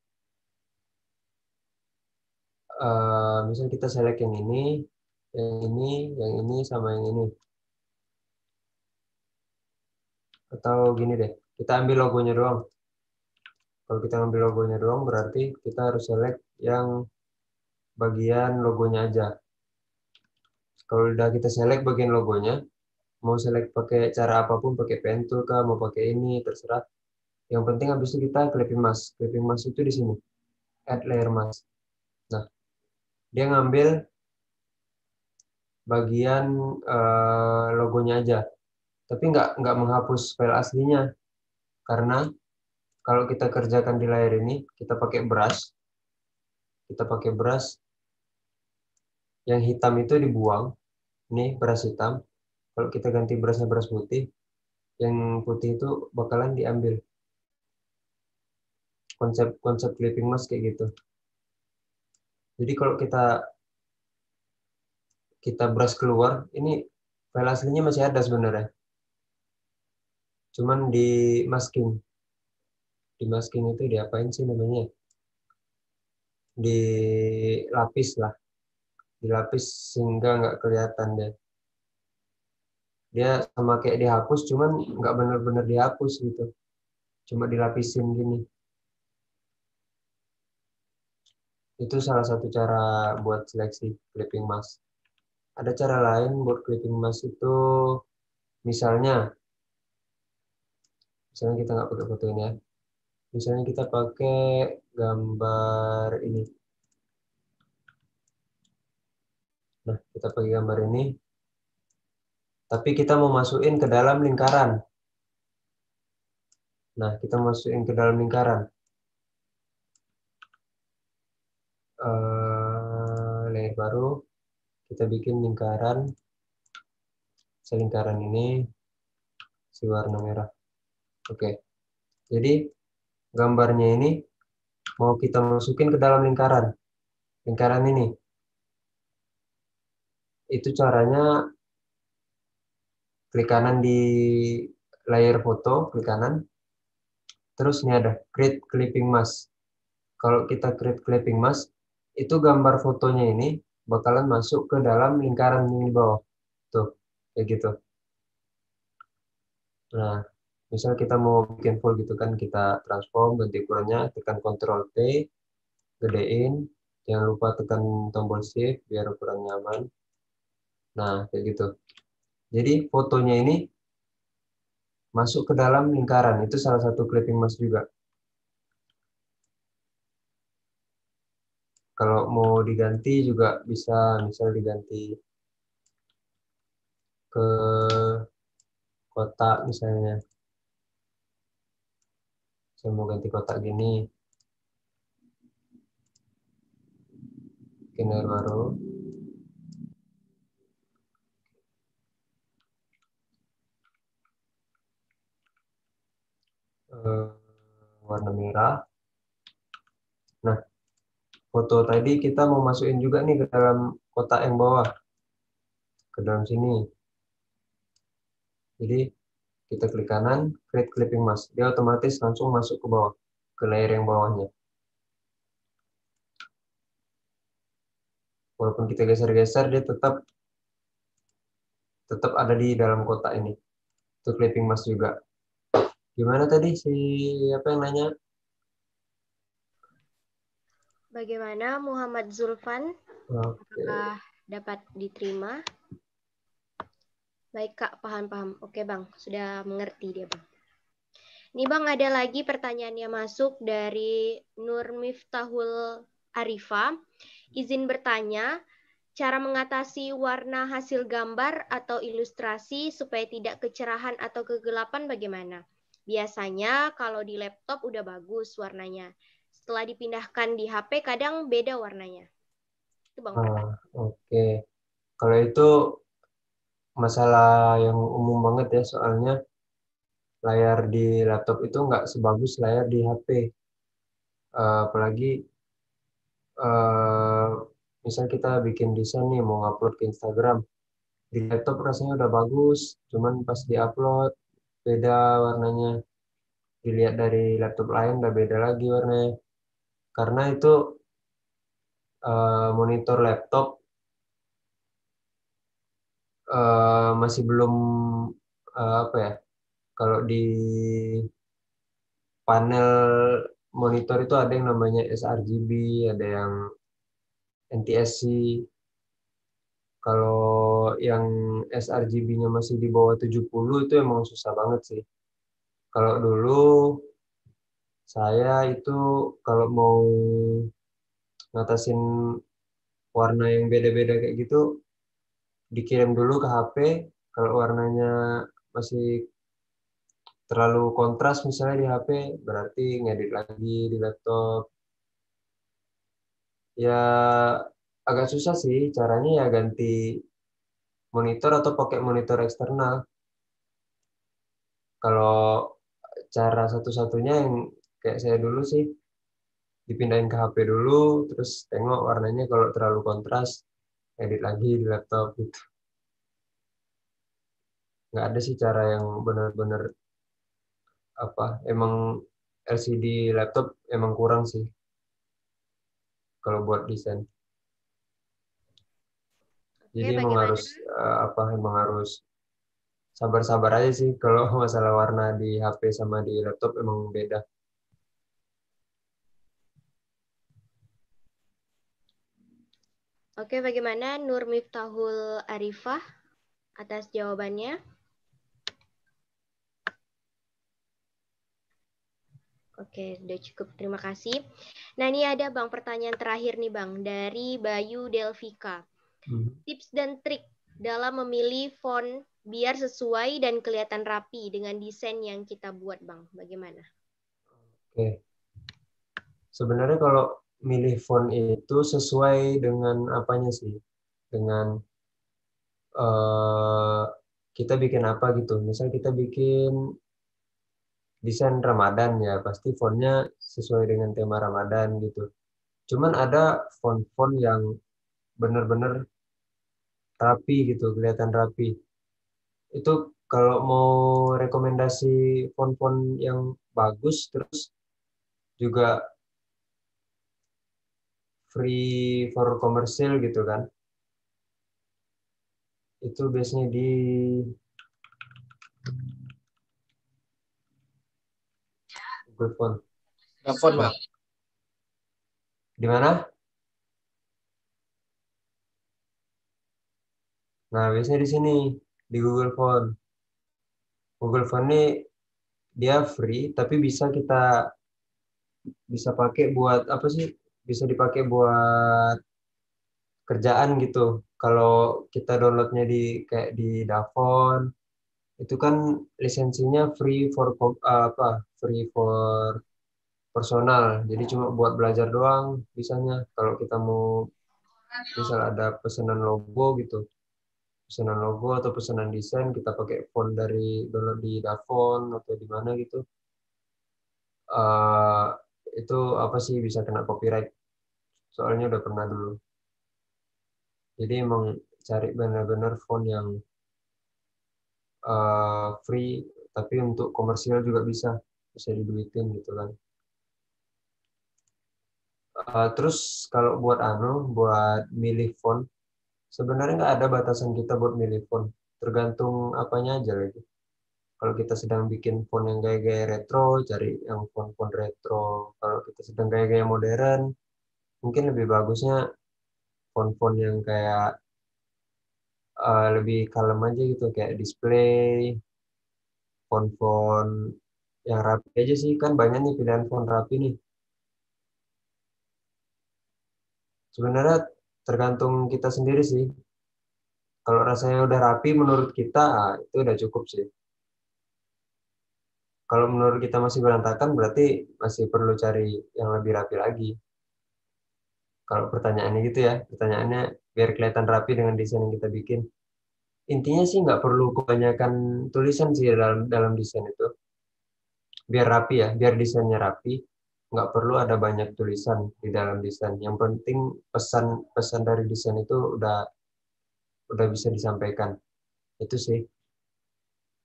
Eh, misal kita select yang ini, yang ini, yang ini, sama yang ini. Atau gini deh, kita ambil logonya doang. Kalau kita ambil logonya doang, berarti kita harus select yang bagian logonya aja. Kalau udah kita select bagian logonya, mau select pakai cara apa pun, pakai pen tool kah, mau pakai ini, terserah. Yang penting habis itu kita clipping mask. Clipping mask itu di sini. Add layer mask. Nah, dia ngambil bagian eh, logonya aja. Tapi nggak nggak menghapus file aslinya. Karena kalau kita kerjakan di layar ini, kita pakai brush. Kita pakai brush. Yang hitam itu dibuang. Ini brush hitam. Kalau kita ganti brushnya brush putih, yang putih itu bakalan diambil. Konsep konsep clipping mask kayak gitu. Jadi kalau kita kita brush keluar, ini file aslinya masih ada sebenarnya. cuman di masking. Di masking itu diapain sih namanya? Dilapis lah. Dilapis sehingga nggak kelihatan deh. Dia sama kayak dihapus, cuman nggak bener-bener dihapus gitu. Cuma dilapisin gini. Itu salah satu cara buat seleksi clipping mask. Ada cara lain buat clipping mask itu misalnya misalnya kita nggak pakai foto ini ya. Misalnya kita pakai gambar ini. Nah, kita pakai gambar ini. Tapi kita mau masukin ke dalam lingkaran. Nah, kita masukin ke dalam lingkaran. Uh, layer baru, kita bikin lingkaran. Selingkaran ini si warna merah. Oke. Jadi gambarnya ini mau kita masukin ke dalam lingkaran. Lingkaran ini. Itu caranya klik kanan di layar foto, klik kanan. Terus ini ada create clipping mask. Kalau kita create clipping mask, itu gambar fotonya ini bakalan masuk ke dalam lingkaran ini bawah. Tuh, kayak gitu. Nah, misal kita mau bikin full gitu kan, kita transform, ganti ukurannya, tekan Ctrl T, gedein, jangan lupa tekan tombol Shift biar ukurannya aman. Nah, kayak gitu. Jadi fotonya ini masuk ke dalam lingkaran. Itu salah satu clipping mask juga. Kalau mau diganti juga bisa, misal diganti ke kotak misalnya. Saya mau ganti kotak gini. Bikin baru. uh, warna merah. Foto tadi kita mau masukin juga nih ke dalam kotak yang bawah. Ke dalam sini. Jadi, kita klik kanan, create clipping mask. Dia otomatis langsung masuk ke bawah, ke layer yang bawahnya. Walaupun kita geser-geser, dia tetap tetap ada di dalam kotak ini. Itu clipping mask juga. Gimana tadi si apa yang nanya? Bagaimana Muhammad Zulfan? Apakah dapat diterima? Baik Kak, paham-paham. Oke Bang, sudah mengerti dia Bang. Ini Bang ada lagi pertanyaan yang masuk dari Nur Miftahul Arifa. Izin bertanya, cara mengatasi warna hasil gambar atau ilustrasi supaya tidak kecerahan atau kegelapan bagaimana? Biasanya kalau di laptop udah bagus warnanya. Setelah dipindahkan di HP kadang beda warnanya. Itu Bang. Ah, Oke. Okay. Kalau itu masalah yang umum banget ya soalnya layar di laptop itu nggak sebagus layar di HP. Uh, eh, apalagi uh, misal kita bikin desain nih mau upload ke Instagram di laptop rasanya udah bagus, cuman pas di-upload beda warnanya dilihat dari laptop lain udah beda lagi warnanya karena itu uh, monitor laptop uh, masih belum uh, apa ya kalau di panel monitor itu ada yang namanya sRGB ada yang NTSC kalau yang sRGB-nya masih di bawah 70 itu emang susah banget sih. Kalau dulu saya itu kalau mau ngatasin warna yang beda-beda kayak gitu dikirim dulu ke HP kalau warnanya masih terlalu kontras misalnya di HP berarti ngedit lagi di laptop ya agak susah sih caranya ya ganti monitor atau pakai monitor eksternal. Kalau cara satu-satunya yang kayak saya dulu sih dipindahin ke HP dulu, terus tengok warnanya kalau terlalu kontras, edit lagi di laptop gitu. Nggak ada sih cara yang benar-benar apa emang LCD laptop emang kurang sih kalau buat desain. Jadi emang bagaimana? harus eh, apa emang harus sabar-sabar aja sih kalau masalah warna di HP sama di laptop emang beda. Oke, bagaimana Nur Miftahul Arifah atas jawabannya? Oke, sudah cukup. Terima kasih. Nah, ini ada Bang pertanyaan terakhir nih Bang dari Bayu Delvika. Hmm. Tips dan trik dalam memilih font biar sesuai dan kelihatan rapi dengan desain yang kita buat, Bang. Bagaimana? Oke. Sebenarnya kalau milih font itu sesuai dengan apanya sih? Dengan eh kita bikin apa gitu. Misal kita bikin desain Ramadan ya, pasti fontnya sesuai dengan tema Ramadan gitu. Cuman ada font-font yang benar-benar rapi gitu, kelihatan rapi. Itu kalau mau rekomendasi font-font yang bagus terus juga free for commercial gitu kan. Itu biasanya di Google Font. Telepon bang. Di mana? Nah, biasanya di sini di Google Font. Google Font ini dia free tapi bisa kita bisa pakai buat apa sih? Bisa dipakai buat kerjaan gitu. Kalau kita downloadnya di kayak di Davon itu kan lisensinya free for uh, apa? Free for personal. Jadi cuma buat belajar doang bisanya. Kalau kita mau misal ada pesanan logo gitu. Pesanan logo atau pesanan desain kita pakai font dari download di Davon atau di mana gitu. Uh, itu apa sih bisa kena copyright. Soalnya udah pernah dulu. Jadi emang cari benar-benar font yang uh, free tapi untuk komersial juga bisa bisa diduitin gitu kan. Uh, terus kalau buat anu buat milih font sebenarnya nggak ada batasan kita buat milih font tergantung apanya aja lagi. Kalau kita sedang bikin font yang gaya-gaya retro, cari yang font-font retro. Kalau kita sedang gaya-gaya modern, mungkin lebih bagusnya font-font yang kayak uh, lebih kalem aja gitu kayak display font-font yang rapi aja sih. Kan banyak nih pilihan font rapi nih. Sebenarnya tergantung kita sendiri sih. Kalau rasanya udah rapi menurut kita ah, itu udah cukup sih kalau menurut kita masih berantakan berarti masih perlu cari yang lebih rapi lagi. Kalau pertanyaannya gitu ya pertanyaannya biar kelihatan rapi dengan desain yang kita bikin. Intinya sih nggak perlu kebanyakan tulisan sih dalam dalam desain itu. Biar rapi ya biar desainnya rapi nggak perlu ada banyak tulisan di dalam desain. Yang penting pesan pesan dari desain itu udah udah bisa disampaikan. Itu sih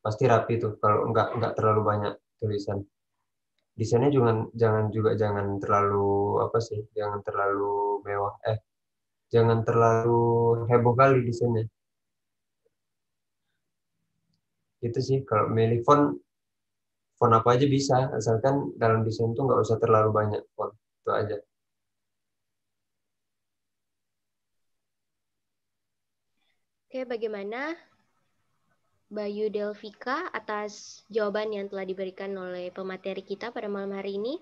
pasti rapi tuh kalau nggak nggak terlalu banyak tulisan. Desainnya jangan jangan juga jangan terlalu apa sih jangan terlalu mewah. Eh jangan terlalu heboh kali desainnya. Itu sih kalau milih font font apa aja bisa. Asalkan dalam desain tuh nggak usah terlalu banyak font itu aja. Oke, bagaimana Bayu Delvika atas jawaban yang telah diberikan oleh pemateri kita pada malam hari ini?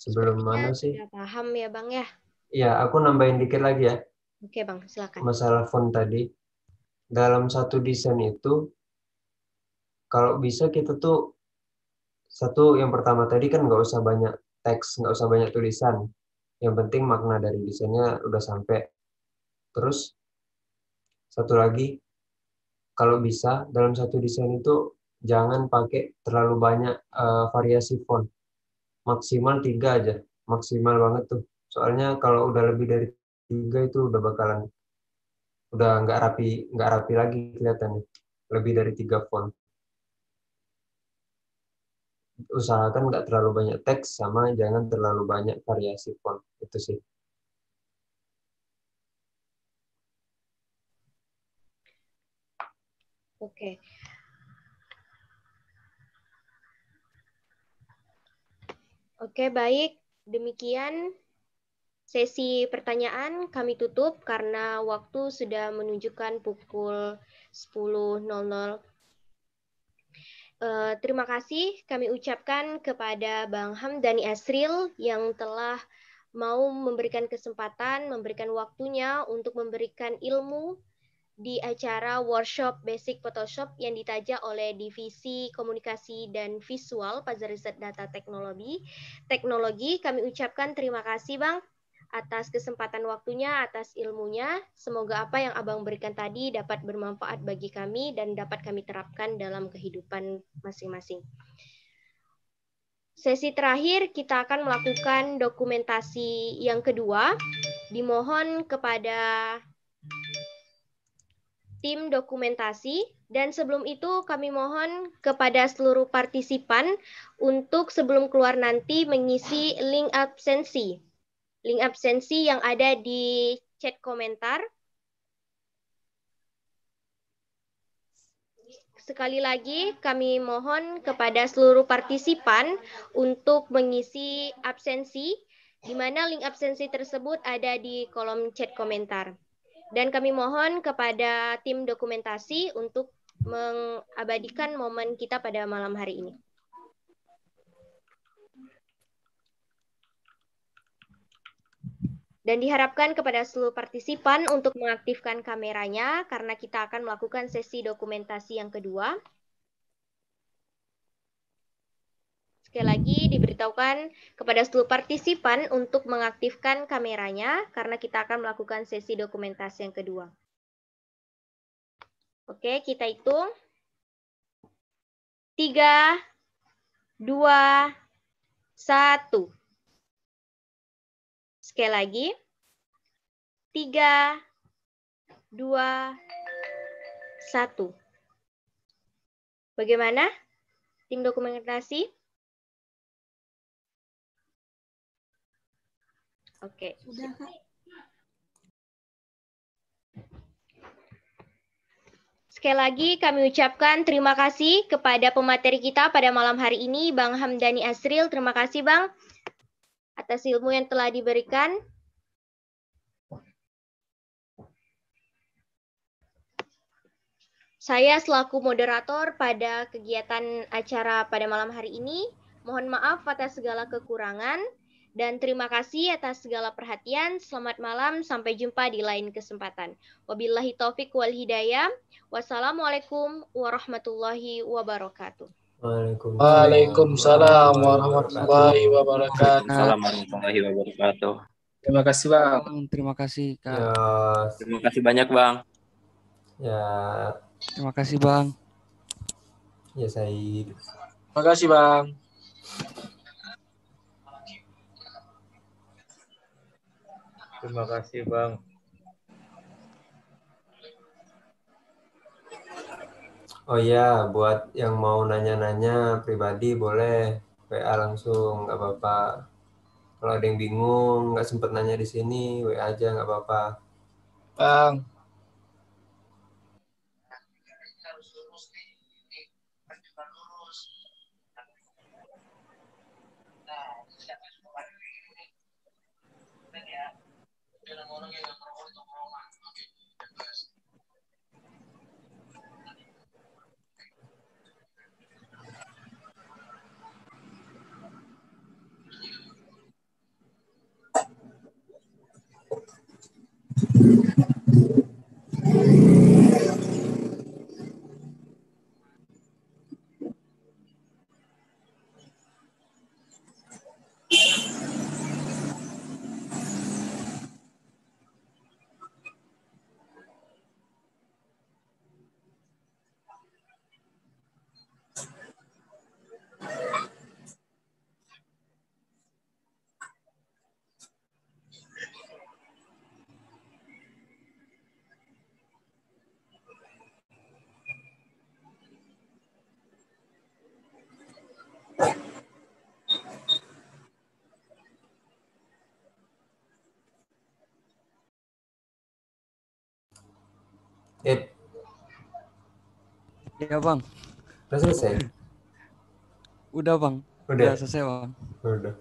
sebelum mana sih Sudah paham ya, Bang ya? ya aku nambahin dikit lagi ya Oke, Bang, silakan. masalah font tadi dalam satu desain itu kalau bisa kita tuh satu yang pertama tadi kan nggak usah banyak teks nggak usah banyak tulisan. Yang penting makna dari desainnya udah sampai. Terus satu lagi kalau bisa dalam satu desain itu jangan pakai terlalu banyak uh, variasi font. Maksimal tiga aja. Maksimal banget tuh. Soalnya kalau udah lebih dari tiga itu udah bakalan udah nggak rapi nggak rapi lagi kelihatannya. Lebih dari tiga font usahakan nggak terlalu banyak teks sama jangan terlalu banyak variasi font itu sih Oke. Oke, baik. Demikian sesi pertanyaan kami tutup karena waktu sudah menunjukkan pukul 10.00. Uh, terima kasih kami ucapkan kepada Bang Hamdani Asril yang telah mau memberikan kesempatan, memberikan waktunya untuk memberikan ilmu di acara workshop Basic Photoshop yang ditajak oleh Divisi Komunikasi dan Visual Pazar Riset Data Teknologi. Teknologi kami ucapkan terima kasih Bang atas kesempatan waktunya, atas ilmunya. Semoga apa yang Abang berikan tadi dapat bermanfaat bagi kami dan dapat kami terapkan dalam kehidupan masing-masing. Sesi terakhir kita akan melakukan dokumentasi yang kedua. Dimohon kepada tim dokumentasi dan sebelum itu kami mohon kepada seluruh partisipan untuk sebelum keluar nanti mengisi link absensi. Link absensi yang ada di chat komentar. Sekali lagi kami mohon kepada seluruh partisipan untuk mengisi absensi di mana link absensi tersebut ada di kolom chat komentar. Dan kami mohon kepada tim dokumentasi untuk mengabadikan momen kita pada malam hari ini. Dan diharapkan kepada seluruh partisipan untuk mengaktifkan kameranya karena kita akan melakukan sesi dokumentasi yang kedua. Sekali lagi diberitahukan kepada seluruh partisipan untuk mengaktifkan kameranya karena kita akan melakukan sesi dokumentasi yang kedua. Oke, kita hitung. Tiga, dua, satu. Sekali lagi. Tiga, dua, satu. Bagaimana tim dokumentasi? Oke. Sudah, Kak. Sekali lagi kami ucapkan terima kasih kepada pemateri kita pada malam hari ini, Bang Hamdani Asril. Terima kasih, Bang, atas ilmu yang telah diberikan. Saya selaku moderator pada kegiatan acara pada malam hari ini, mohon maaf atas segala kekurangan. Dan terima kasih atas segala perhatian. Selamat malam, sampai jumpa di lain kesempatan. Wabillahi taufik wal hidayah. Wassalamualaikum warahmatullahi wabarakatuh. Waalaikumsalam warahmatullahi wabarakatuh. Warahmatullahi wabarakatuh. Terima kasih Bang. Terima kasih Kak. ya Terima kasih banyak Bang. ya Terima kasih Bang. ya Said Terima kasih Bang. Terima kasih Bang. Oh iya, buat yang mau nanya-nanya pribadi boleh WA langsung, nggak apa-apa. Kalau ada yang bingung, nggak sempat nanya di sini, WA aja nggak apa-apa. Bang. Eh, Ya bang, udah selesai? udah bang, Udah. udah selesai bang. Udah.